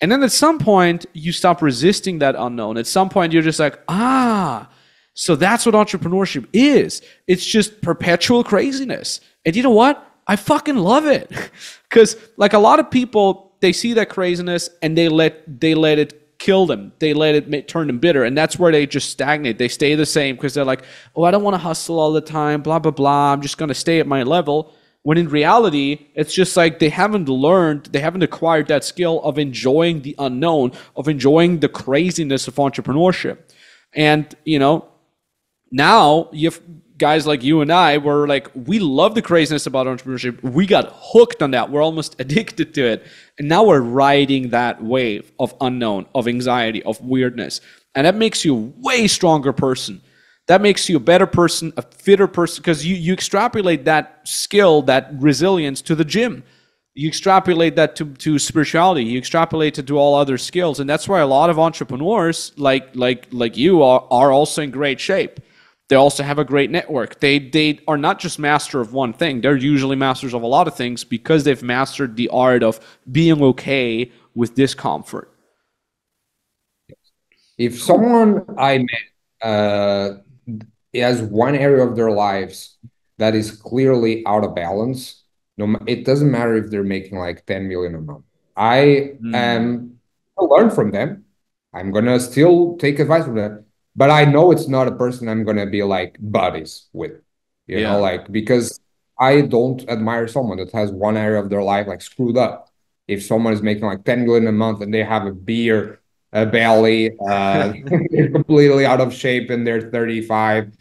And then at some point, you stop resisting that unknown. At some point, you're just like, ah, so that's what entrepreneurship is. It's just perpetual craziness. And you know what? I fucking love it. Cause like a lot of people, they see that craziness and they let they let it kill them. They let it turn them bitter, and that's where they just stagnate. They stay the same because they're like, "Oh, I don't want to hustle all the time." Blah blah blah. I'm just going to stay at my level. When in reality, it's just like they haven't learned, they haven't acquired that skill of enjoying the unknown, of enjoying the craziness of entrepreneurship. And you know, now you've guys like you and I were like, we love the craziness about entrepreneurship. We got hooked on that. We're almost addicted to it. And now we're riding that wave of unknown, of anxiety, of weirdness. And that makes you a way stronger person. That makes you a better person, a fitter person, because you, you extrapolate that skill, that resilience to the gym. You extrapolate that to, to spirituality. You extrapolate it to all other skills. And that's why a lot of entrepreneurs like like like you are, are also in great shape they also have a great network. They they are not just master of one thing. They're usually masters of a lot of things because they've mastered the art of being okay with discomfort. If someone I met uh, has one area of their lives that is clearly out of balance, no, it doesn't matter if they're making like 10 million a month. I mm. am I learn from them. I'm gonna still take advice from them but I know it's not a person I'm gonna be like buddies with, you yeah. know, like because I don't admire someone that has one area of their life like screwed up. If someone is making like 10 million a month and they have a beer, a belly, uh, they're completely out of shape and they're 35.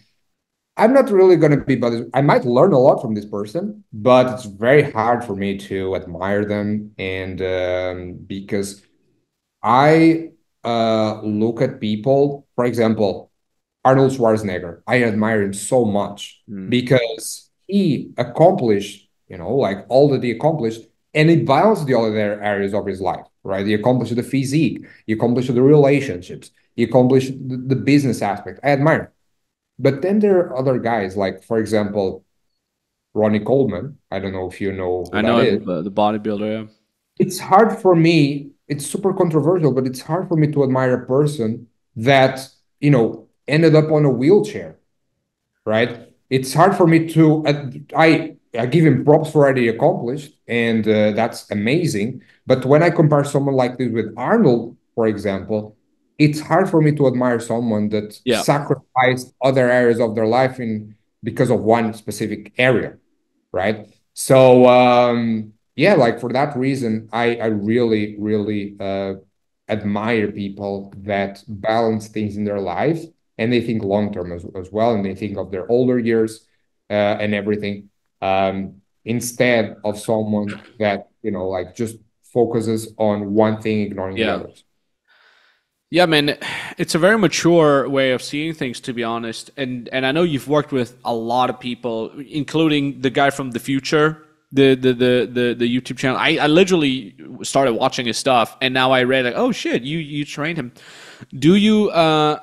I'm not really going to be buddies. I might learn a lot from this person, but it's very hard for me to admire them. And um, because I uh, look at people, for example, Arnold Schwarzenegger, I admire him so much mm. because he accomplished, you know, like all that he accomplished, and it balanced the other areas of his life, right? He accomplished the physique, he accomplished the relationships, he accomplished the, the business aspect. I admire. Him. But then there are other guys, like for example, Ronnie Coleman. I don't know if you know. I know the bodybuilder. Yeah. It's hard for me it's super controversial, but it's hard for me to admire a person that, you know, ended up on a wheelchair, right? It's hard for me to, uh, I, I give him props for already accomplished, and uh, that's amazing. But when I compare someone like this with Arnold, for example, it's hard for me to admire someone that yeah. sacrificed other areas of their life in because of one specific area, right? So um, yeah, like for that reason, I I really really uh, admire people that balance things in their life and they think long term as, as well, and they think of their older years uh, and everything um, instead of someone that you know like just focuses on one thing, ignoring Yeah. the others. Yeah, man, it's a very mature way of seeing things, to be honest. And and I know you've worked with a lot of people, including the guy from the future, the the the the, the YouTube channel. I, I literally started watching his stuff, and now I read like, oh shit, you you trained him. Do you? uh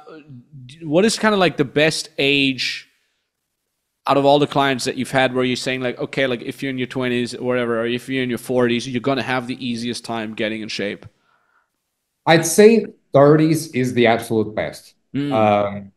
What is kind of like the best age out of all the clients that you've had, where you're saying like, okay, like if you're in your 20s or whatever, or if you're in your 40s, you're gonna have the easiest time getting in shape. I'd say 30s is the absolute best. Mm. um,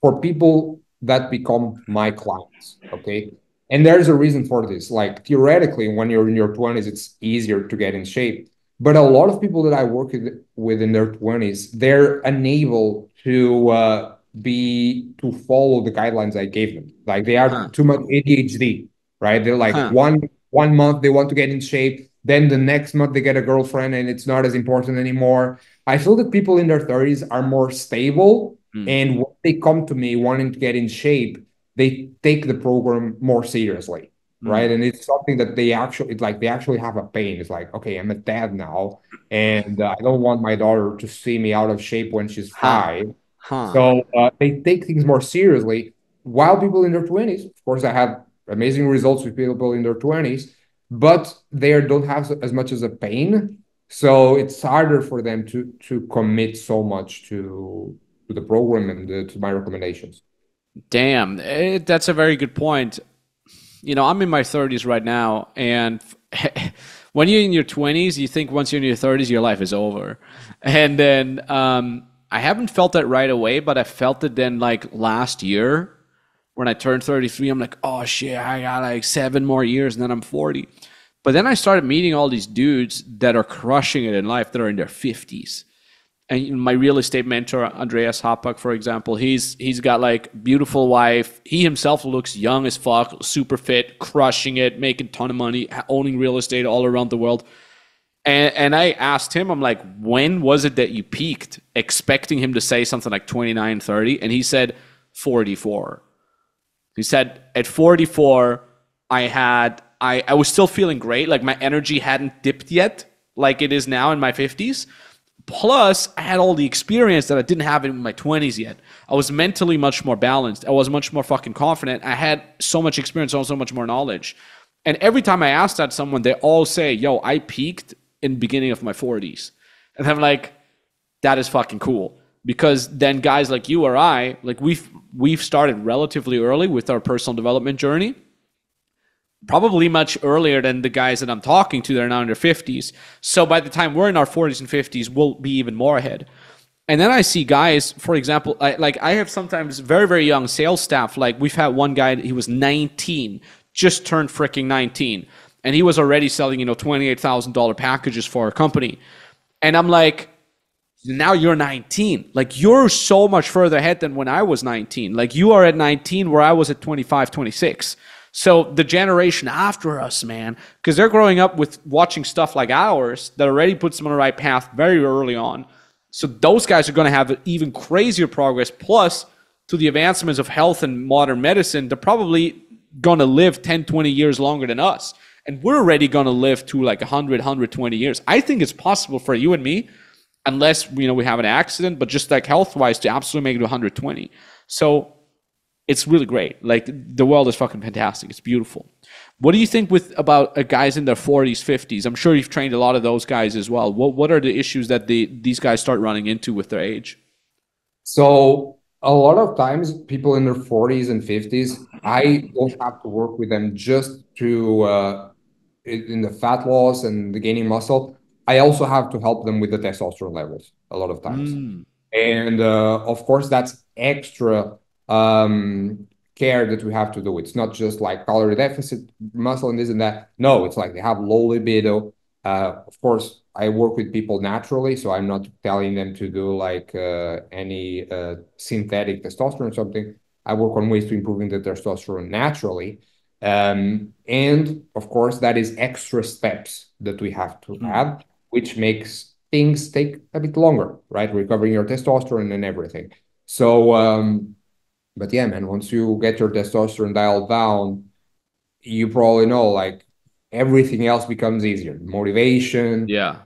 for people that become my clients. Okay. And there's a reason for this. Like theoretically, when you're in your 20s, it's easier to get in shape. But a lot of people that I work with, in their 20s, they're unable to uh, be to follow the guidelines I gave them. Like they are Huh. too much ADHD, right? They're like Huh. one one month they want to get in shape, then the next month they get a girlfriend and it's not as important anymore. I feel that people in their 30s are more stable Mm. and when they come to me wanting to get in shape, they take the program more seriously, Mm. right? And it's something that they actually, it's like they actually have a pain. It's like, okay, I'm a dad now, and uh, I don't want my daughter to see me out of shape when she's five. Huh. So uh, they take things more seriously. While people in their 20s, of course, I have amazing results with people in their 20s, but they don't have as much as a pain. So it's harder for them to to commit so much to to the program and uh, to my recommendations. Damn, eh, that's a very good point. You know, I'm in my 30s right now, and when you're in your 20s, you think once you're in your 30s, your life is over. And then um, I haven't felt that right away, but I felt it then like last year when I turned 33. I'm like, oh shit, I got like seven more years, and then I'm 40. But then I started meeting all these dudes that are crushing it in life that are in their 50s and my real estate mentor andreas hapag for example he's he's got like beautiful wife. He himself looks young as fuck super fit crushing it making ton of money owning real estate all around the world. And, and i asked him i'm like when was it that you peaked expecting him to say something like 29 30 and he said 44 he said at 44 i had i i was still feeling great. Like my energy hadn't dipped yet like it is now in my 50s Plus, I had all the experience that I didn't have in my 20s yet. I was mentally much more balanced. I was much more fucking confident. I had so much experience, so much more knowledge. And every time I ask that someone, they all say, "Yo, I peaked in beginning of my 40s," and I'm like, "That is fucking cool." Because then guys like you or I, like we've we've started relatively early with our personal development journey probably much earlier than the guys that I'm talking to that are now in their 50s. So by the time we're in our 40s and 50s, we'll be even more ahead. And then I see guys, for example, I, like I have sometimes very, very young sales staff. Like we've had one guy, he was 19, just turned freaking 19. And he was already selling, you know, $28,000 packages for a company. And I'm like, now you're 19. Like you're so much further ahead than when I was 19. Like you are at 19 where I was at 25, 26. So the generation after us, man, because they're growing up with watching stuff like ours that already puts them on the right path very early on. So those guys are going to have even crazier progress. Plus, to the advancements of health and modern medicine, they're probably going to live 10, 20 years longer than us. And we're already going to live to like 100, 120 years. I think it's possible for you and me, unless you know we have an accident, but just like health wise, to absolutely make it to 120. So it's really great. Like the world is fucking fantastic. It's beautiful. What do you think with about uh, guys in their 40s, 50s? I'm sure you've trained a lot of those guys as well. What what are the issues that the these guys start running into with their age? So a lot of times people in their 40s and 50s, I don't have to work with them just to uh, in in the fat loss and the gaining muscle. I also have to help them with the testosterone levels a lot of times. Mm. And uh, of course, that's extra um, care that we have to do. It's not just like calorie deficit, muscle, and this and that. No, it's like they have low libido. Uh, of course, I work with people naturally, so I'm not telling them to do like uh, any uh, synthetic testosterone or something. I work on ways to improving the testosterone naturally. Um, and of course, that is extra steps that we have to Mm. have, which makes things take a bit longer, right? Recovering your testosterone and everything. So, um, but yeah, man, once you get your testosterone dialed down, you probably know like everything else becomes easier. Motivation, Yeah.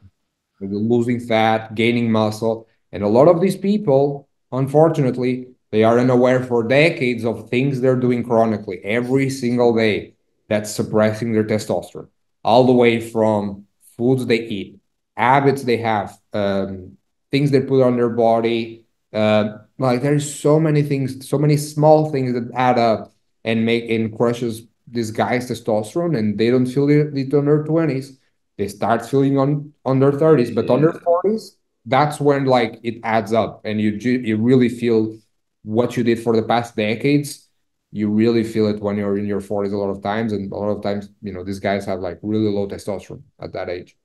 losing fat, gaining muscle. And a lot of these people, unfortunately, they are unaware for decades of things they're doing chronically every single day that's suppressing their testosterone, all the way from foods they eat, habits they have, um, things they put on their body. Uh, like there's so many things, so many small things that add up and make and crushes this guy's testosterone, and they don't feel it, it on their twenties. They start feeling on on their thirties, but on their forties, that's when like it adds up, and you you really feel what you did for the past decades. You really feel it when you're in your forties a lot of times, and a lot of times, you know, these guys have like really low testosterone at that age.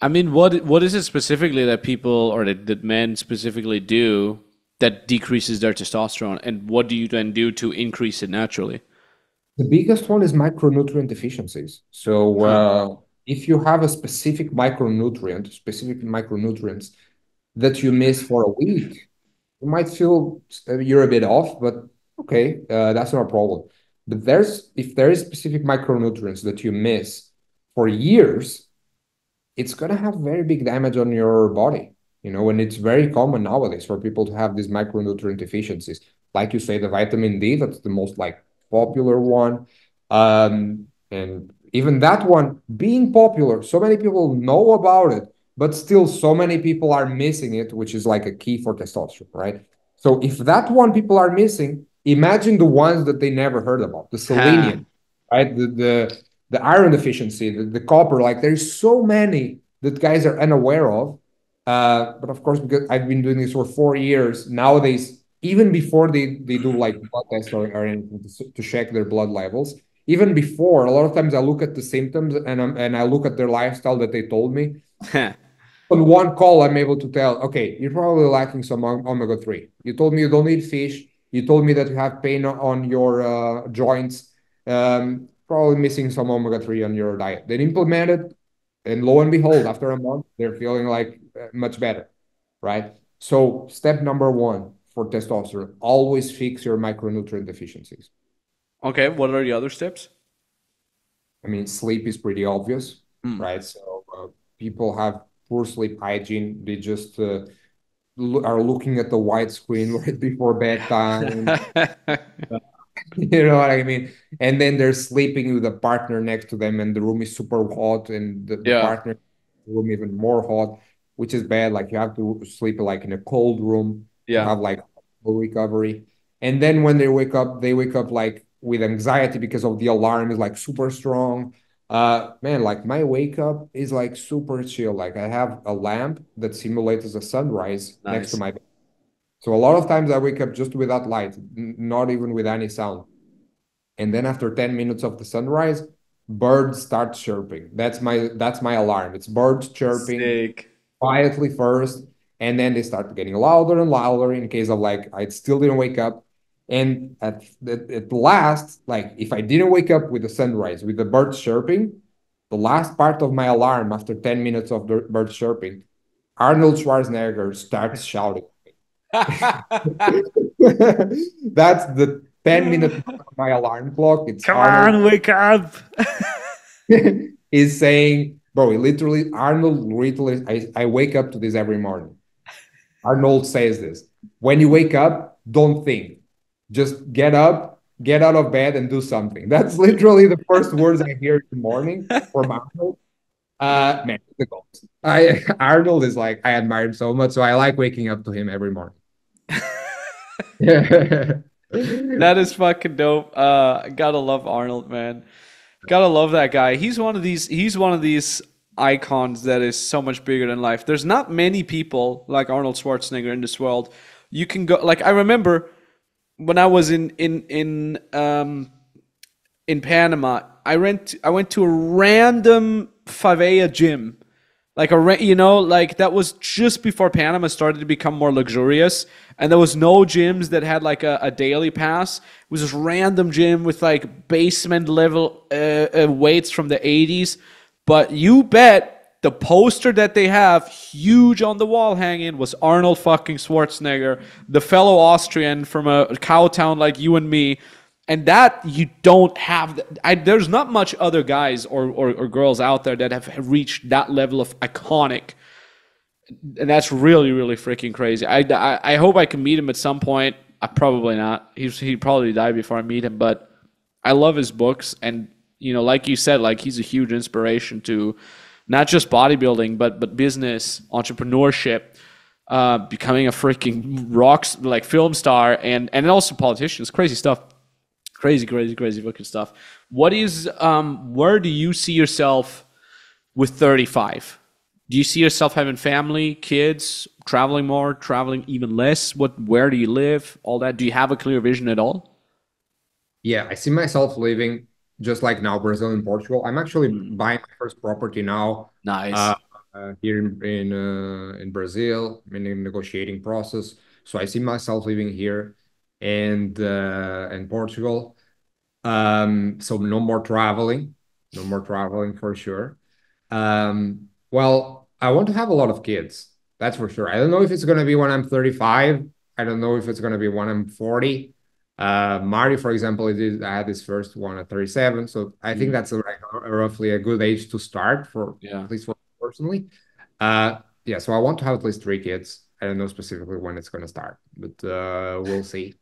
I mean, what what is it specifically that people or that, that men specifically do that decreases their testosterone, and what do you then do to increase it naturally? The biggest one is micronutrient deficiencies. So, uh, if you have a specific micronutrient, specific micronutrients that you miss for a week, you might feel you're a bit off, but okay, uh, that's not a problem. But there's if there is specific micronutrients that you miss for years, it's gonna have very big damage on your body. You know, and it's very common nowadays for people to have these micronutrient deficiencies. Like you say, the vitamin D, that's the most like popular one. Um, and even that one being popular, so many people know about it, but still so many people are missing it, which is like a key for testosterone, right? So if that one people are missing, imagine the ones that they never heard about, the selenium, right? The the the iron deficiency, the, the copper, like there's so many that guys are unaware of. Uh, but of course, because I've been doing this for four years, nowadays, even before they, they do like blood tests or, or anything to, to check their blood levels, even before, a lot of times I look at the symptoms and I'm, and I look at their lifestyle that they told me. On one call, I'm able to tell, okay, you're probably lacking some omega 3. You told me you don't eat fish. You told me that you have pain on your uh, joints. Um, probably missing some omega 3 on your diet. Then implement it. And lo and behold, after a month, they're feeling like much better, right? So, step number one for testosterone always fix your micronutrient deficiencies. Okay, what are the other steps? I mean, sleep is pretty obvious, Mm. right? So, uh, people have poor sleep hygiene. They just uh, lo- are looking at the white screen right before bedtime. You know what I mean? And then they're sleeping with a partner next to them, and the room is super hot, and the, the partner room even more hot, which is bad. Like you have to sleep like in a cold room, yeah. have like full recovery. And then when they wake up, they wake up like with anxiety because of the alarm is like super strong. Uh, man, like my wake up is like super chill. Like I have a lamp that simulates a sunrise next to my bed. So a lot of times I wake up just without light, n- not even with any sound. And then after 10 minutes of the sunrise, birds start chirping. That's my that's my alarm. It's birds chirping Sick. Quietly first, and then they start getting louder and louder in case of like I still didn't wake up. And at, at, at last, like if I didn't wake up with the sunrise, with the birds chirping, the last part of my alarm after 10 minutes of the birds chirping, Arnold Schwarzenegger starts shouting. That's the 10 minute of my alarm clock. It's Come Arnold on, wake up. is saying, bro, literally, Arnold literally, I, I wake up to this every morning. Arnold says this. When you wake up, don't think. Just get up, get out of bed and do something. That's literally the first words I hear in the morning from Arnold. Uh man, the goals. I Arnold is like I admire him so much, so I like waking up to him every morning. That is fucking dope. Uh, gotta love Arnold, man. Gotta love that guy. He's one of these. He's one of these icons that is so much bigger than life. There's not many people like Arnold Schwarzenegger in this world. You can go. Like I remember when I was in in in um in Panama. I went I went to a random favela gym like a you know like that was just before panama started to become more luxurious and there was no gyms that had like a, a daily pass it was this random gym with like basement level uh, uh, weights from the 80s but you bet the poster that they have huge on the wall hanging was arnold fucking schwarzenegger the fellow austrian from a cow town like you and me and that you don't have. I, there's not much other guys or, or, or girls out there that have reached that level of iconic, and that's really really freaking crazy. I, I, I hope I can meet him at some point. I probably not. He's he'd probably die before I meet him, but I love his books, and you know, like you said, like he's a huge inspiration to not just bodybuilding, but but business, entrepreneurship uh, becoming a freaking rock like film star and and also politicians. Crazy stuff. Crazy, crazy, crazy fucking stuff. What is um where do you see yourself with 35? Do you see yourself having family, kids, traveling more, traveling even less? What where do you live? All that. Do you have a clear vision at all? Yeah, I see myself living just like now, Brazil and Portugal. I'm actually mm. buying my first property now. Nice. Uh, uh, here in in, uh, in Brazil. In the negotiating process, so I see myself living here and uh, in Portugal. Um, so no more traveling, no more traveling for sure. Um, well, I want to have a lot of kids. That's for sure. I don't know if it's going to be when I'm 35. I don't know if it's going to be when I'm 40. Uh, Mario, for example, it is, I had his first one at 37. So I think mm. that's a, like, roughly a good age to start for yeah. at least for personally. Uh, yeah, so I want to have at least three kids. I don't know specifically when it's going to start, but uh, we'll see.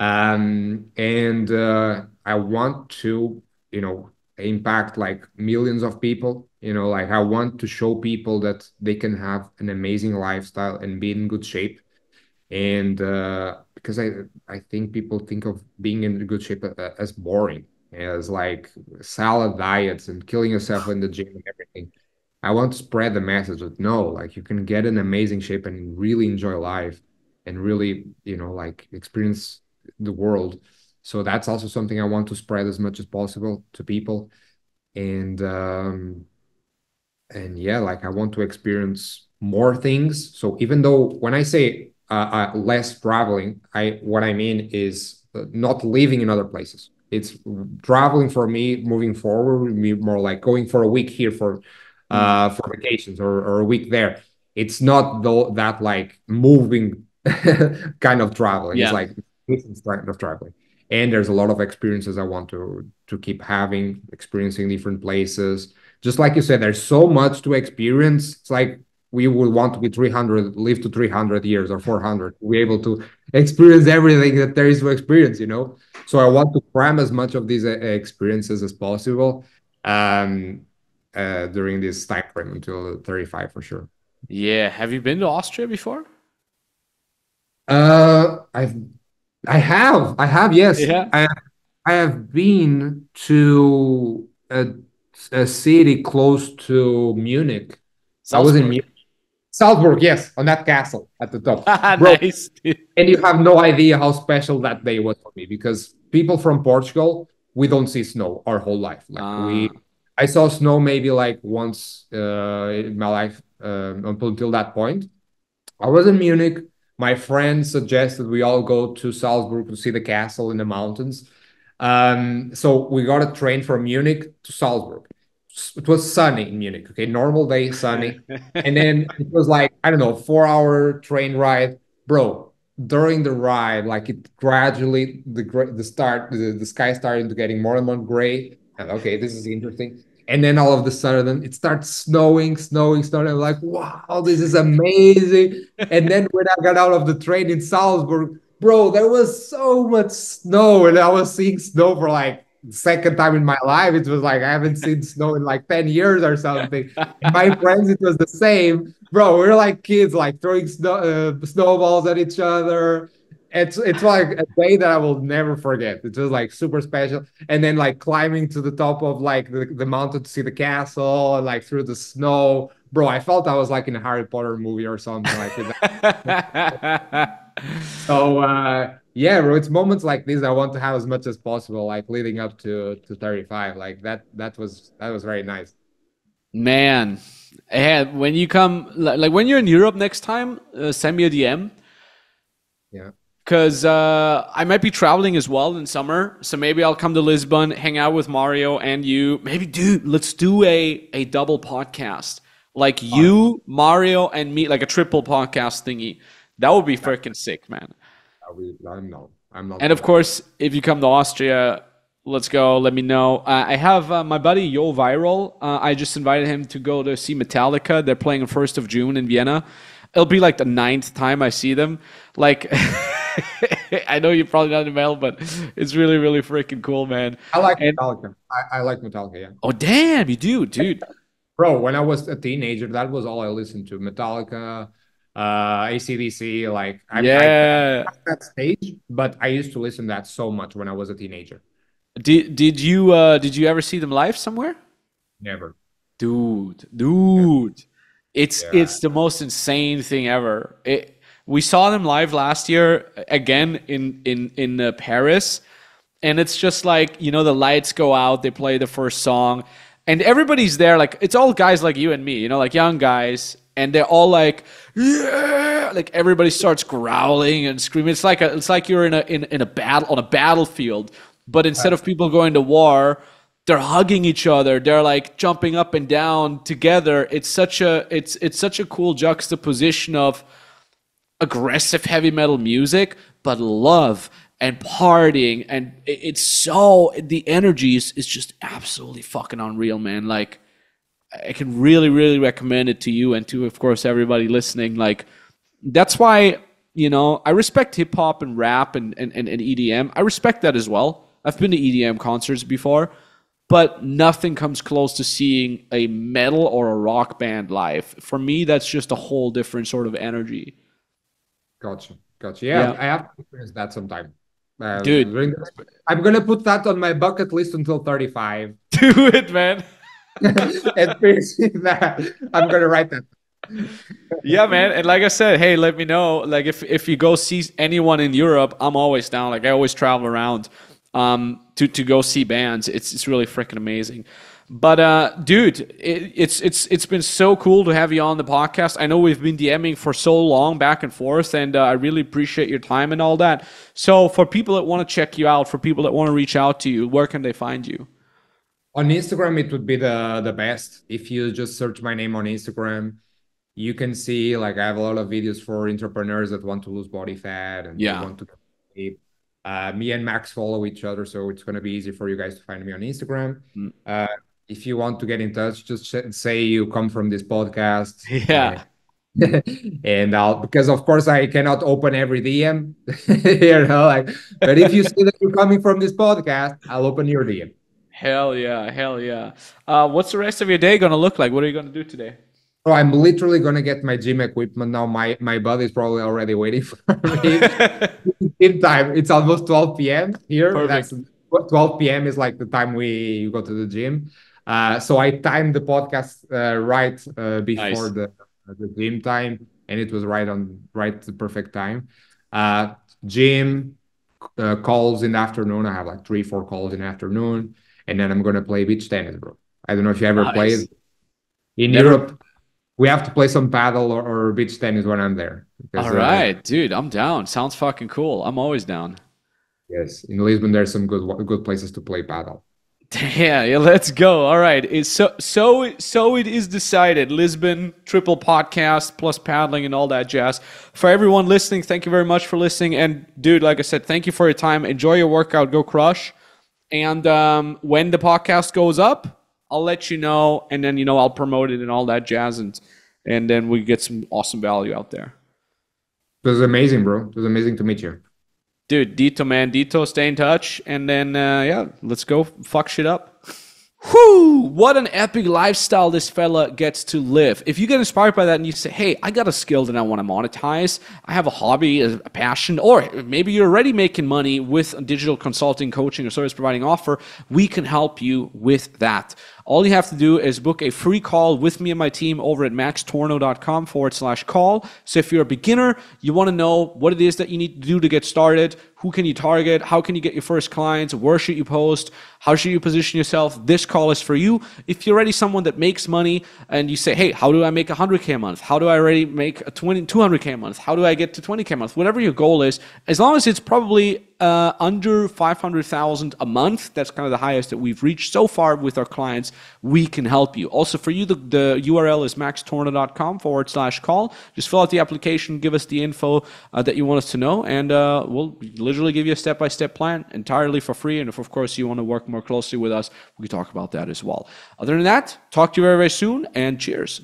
Um, and uh, I want to, you know, impact like millions of people. You know, like I want to show people that they can have an amazing lifestyle and be in good shape. And uh, because I, I think people think of being in good shape uh, as boring, as like salad diets and killing yourself in the gym and everything. I want to spread the message that no, like you can get an amazing shape and really enjoy life and really, you know, like experience the world. So that's also something I want to spread as much as possible to people. And um and yeah, like I want to experience more things. So even though when I say uh, uh, less traveling, I what I mean is uh, not living in other places. It's traveling for me moving forward, me more like going for a week here for uh, for vacations or, or a week there. It's not the, that like moving kind of traveling. Yeah. It's like different kind of traveling. And there's a lot of experiences I want to to keep having, experiencing different places. Just like you said, there's so much to experience. It's like we would want to be 300, live to 300 years or 400, to be able to experience everything that there is to experience, you know? So I want to cram as much of these uh, experiences as possible. Um, uh, during this time frame until 35 for sure. Yeah. Have you been to Austria before? Uh, I've, I have, I have, yes. Yeah. I, I have been to a, a city close to Munich. Salzburg. I was in Munich. Salzburg, yes, on that castle at the top. Bro, nice. and you have no idea how special that day was for me because people from Portugal, we don't see snow our whole life. Like ah. we I saw snow maybe like once uh, in my life um, until that point. I was in Munich. My friend suggested we all go to Salzburg to see the castle in the mountains. Um, so we got a train from Munich to Salzburg. It was sunny in Munich. Okay, normal day, sunny, and then it was like I don't know, four hour train ride, bro. During the ride, like it gradually the the start the, the sky started to getting more and more gray and okay, this is interesting. And then all of a sudden it starts snowing, snowing, snowing. I'm like, wow, this is amazing. and then when I got out of the train in Salzburg, bro, there was so much snow, and I was seeing snow for like second time in my life. It was like I haven't seen snow in like 10 years or something. my friends, it was the same. Bro, we are like kids, like throwing snow, uh, snowballs at each other it's it's like a day that I will never forget. It was like super special. And then like climbing to the top of like the, the mountain to see the castle and like through the snow. Bro, I felt I was like in a Harry Potter movie or something like that. so uh yeah, bro, it's moments like this I want to have as much as possible, like leading up to to 35. Like that that was that was very nice. Man. And when you come like when you're in Europe next time, uh, send me a DM. Yeah because uh, I might be traveling as well in summer. So maybe I'll come to Lisbon, hang out with Mario and you. Maybe, dude, let's do a a double podcast, like you, Mario, and me, like a triple podcast thingy. That would be freaking sick, man. I'm not. I'm not. And of course, if you come to Austria, let's go. Let me know. Uh, I have uh, my buddy Yo Viral. Uh, I just invited him to go to see Metallica. They're playing on first of June in Vienna. It'll be like the ninth time I see them. Like, I know you're probably not in mail, but it's really, really freaking cool, man. I like And- Metallica. I, I like Metallica. Yeah. Oh, damn, you do, dude. Bro, when I was a teenager, that was all I listened to. Metallica, uh, ACDC. Like, I, I yeah. at that stage, but I used to listen to that so much when I was a teenager. Did did you uh did you ever see them live somewhere? Never. Dude, dude. It's Yeah. it's the most insane thing ever. It, we saw them live last year again in in in uh, Paris and it's just like, you know, the lights go out, they play the first song and everybody's there like it's all guys like you and me, you know, like young guys and they're all like yeah! Like everybody starts growling and screaming. It's like a, it's like you're in a in, in a battle on a battlefield but instead of people going to war they're hugging each other. They're like jumping up and down together. It's such a it's it's such a cool juxtaposition of aggressive heavy metal music but love and partying. And it- it's so the energy is, is just absolutely fucking unreal man. Like I can really, really recommend it to you and to, of course, everybody listening. Like, that's why, you know, I respect hip hop and rap and, and, and, and EDM. I respect that as well. I've been to EDM concerts before, but nothing comes close to seeing a metal or a rock band live. For me, that's just a whole different sort of energy. Gotcha. Gotcha. Yeah, Yeah. I have to experience that sometime. Uh, Dude. I'm gonna put that on my bucket list until 35. Do it, man. Experiencing that. I'm gonna write that. yeah, man. And like I said, hey, let me know. Like if if you go see anyone in Europe, I'm always down. Like I always travel around um to to go see bands. It's it's really freaking amazing. But uh dude, it, it's it's it's been so cool to have you on the podcast. I know we've been DMing for so long back and forth and uh, I really appreciate your time and all that. So for people that want to check you out, for people that want to reach out to you, where can they find you? On Instagram, it would be the the best. If you just search my name on Instagram, you can see like I have a lot of videos for entrepreneurs that want to lose body fat and Yeah. want to keep. Uh, me and Max follow each other, so it's gonna be easy for you guys to find me on Instagram. Mm. Uh, if you want to get in touch, just say you come from this podcast. Yeah. and I'll because of course I cannot open every DM, you know, like but if you say that you're coming from this podcast, I'll open your DM. Hell yeah, hell yeah. Uh, what's the rest of your day gonna look like? What are you gonna do today? So I'm literally gonna get my gym equipment now. My my buddy's probably already waiting for me. In time, it's almost 12 p.m. here. Perfect. That's 12 p.m. is like the time we go to the gym. Uh, so I timed the podcast uh, right uh, before Nice. the the gym time, and it was right on right the perfect time. Uh, gym uh, calls in the afternoon. I have like three, four calls in the afternoon, and then I'm gonna play beach tennis, bro. I don't know if you ever Nice. played in Never- Europe. We have to play some padel or, or beach tennis when I'm there. because, All uh, right, dude, I'm down. Sounds fucking cool. I'm always down. yes, in Lisbon there's some good good places to play padel. Yeah, yeah, let's go. All right. It's so so so it is decided. Lisbon triple podcast plus paddling and all that jazz. For everyone listening, thank you very much for listening. And dude, like I said, thank you for your time. Enjoy your workout. Go crush. And um, when the podcast goes up, I'll let you know, and then you know I'll promote it and all that jazz, and and then we get some awesome value out there. It was amazing, bro. It was amazing to meet you. Dude, Dito, man, Dito, stay in touch, and then uh, yeah, let's go fuck shit up. Whew, what an epic lifestyle this fella gets to live. If you get inspired by that and you say, hey, I got a skill that I want to monetize, I have a hobby, a passion, or maybe you're already making money with a digital consulting, coaching, or service providing offer, we can help you with that. All you have to do is book a free call with me and my team over at maxtornow.com forward slash call. So if you're a beginner, you want to know what it is that you need to do to get started, who can you target, how can you get your first clients, where should you post, how should you position yourself, this call is for you. If you're already someone that makes money and you say, hey, how do I make 100K a month? How do I already make a 20, 200K a month? How do I get to 20K a month? Whatever your goal is, as long as it's probably uh, under 500,000 a month, that's kind of the highest that we've reached so far with our clients, we can help you. Also, for you, the, the URL is maxtornow.com forward slash call. Just fill out the application, give us the info uh, that you want us to know, and uh, we'll literally give you a step by step plan entirely for free. And if, of course, you want to work more closely with us, we can talk about that as well. Other than that, talk to you very, very soon, and cheers.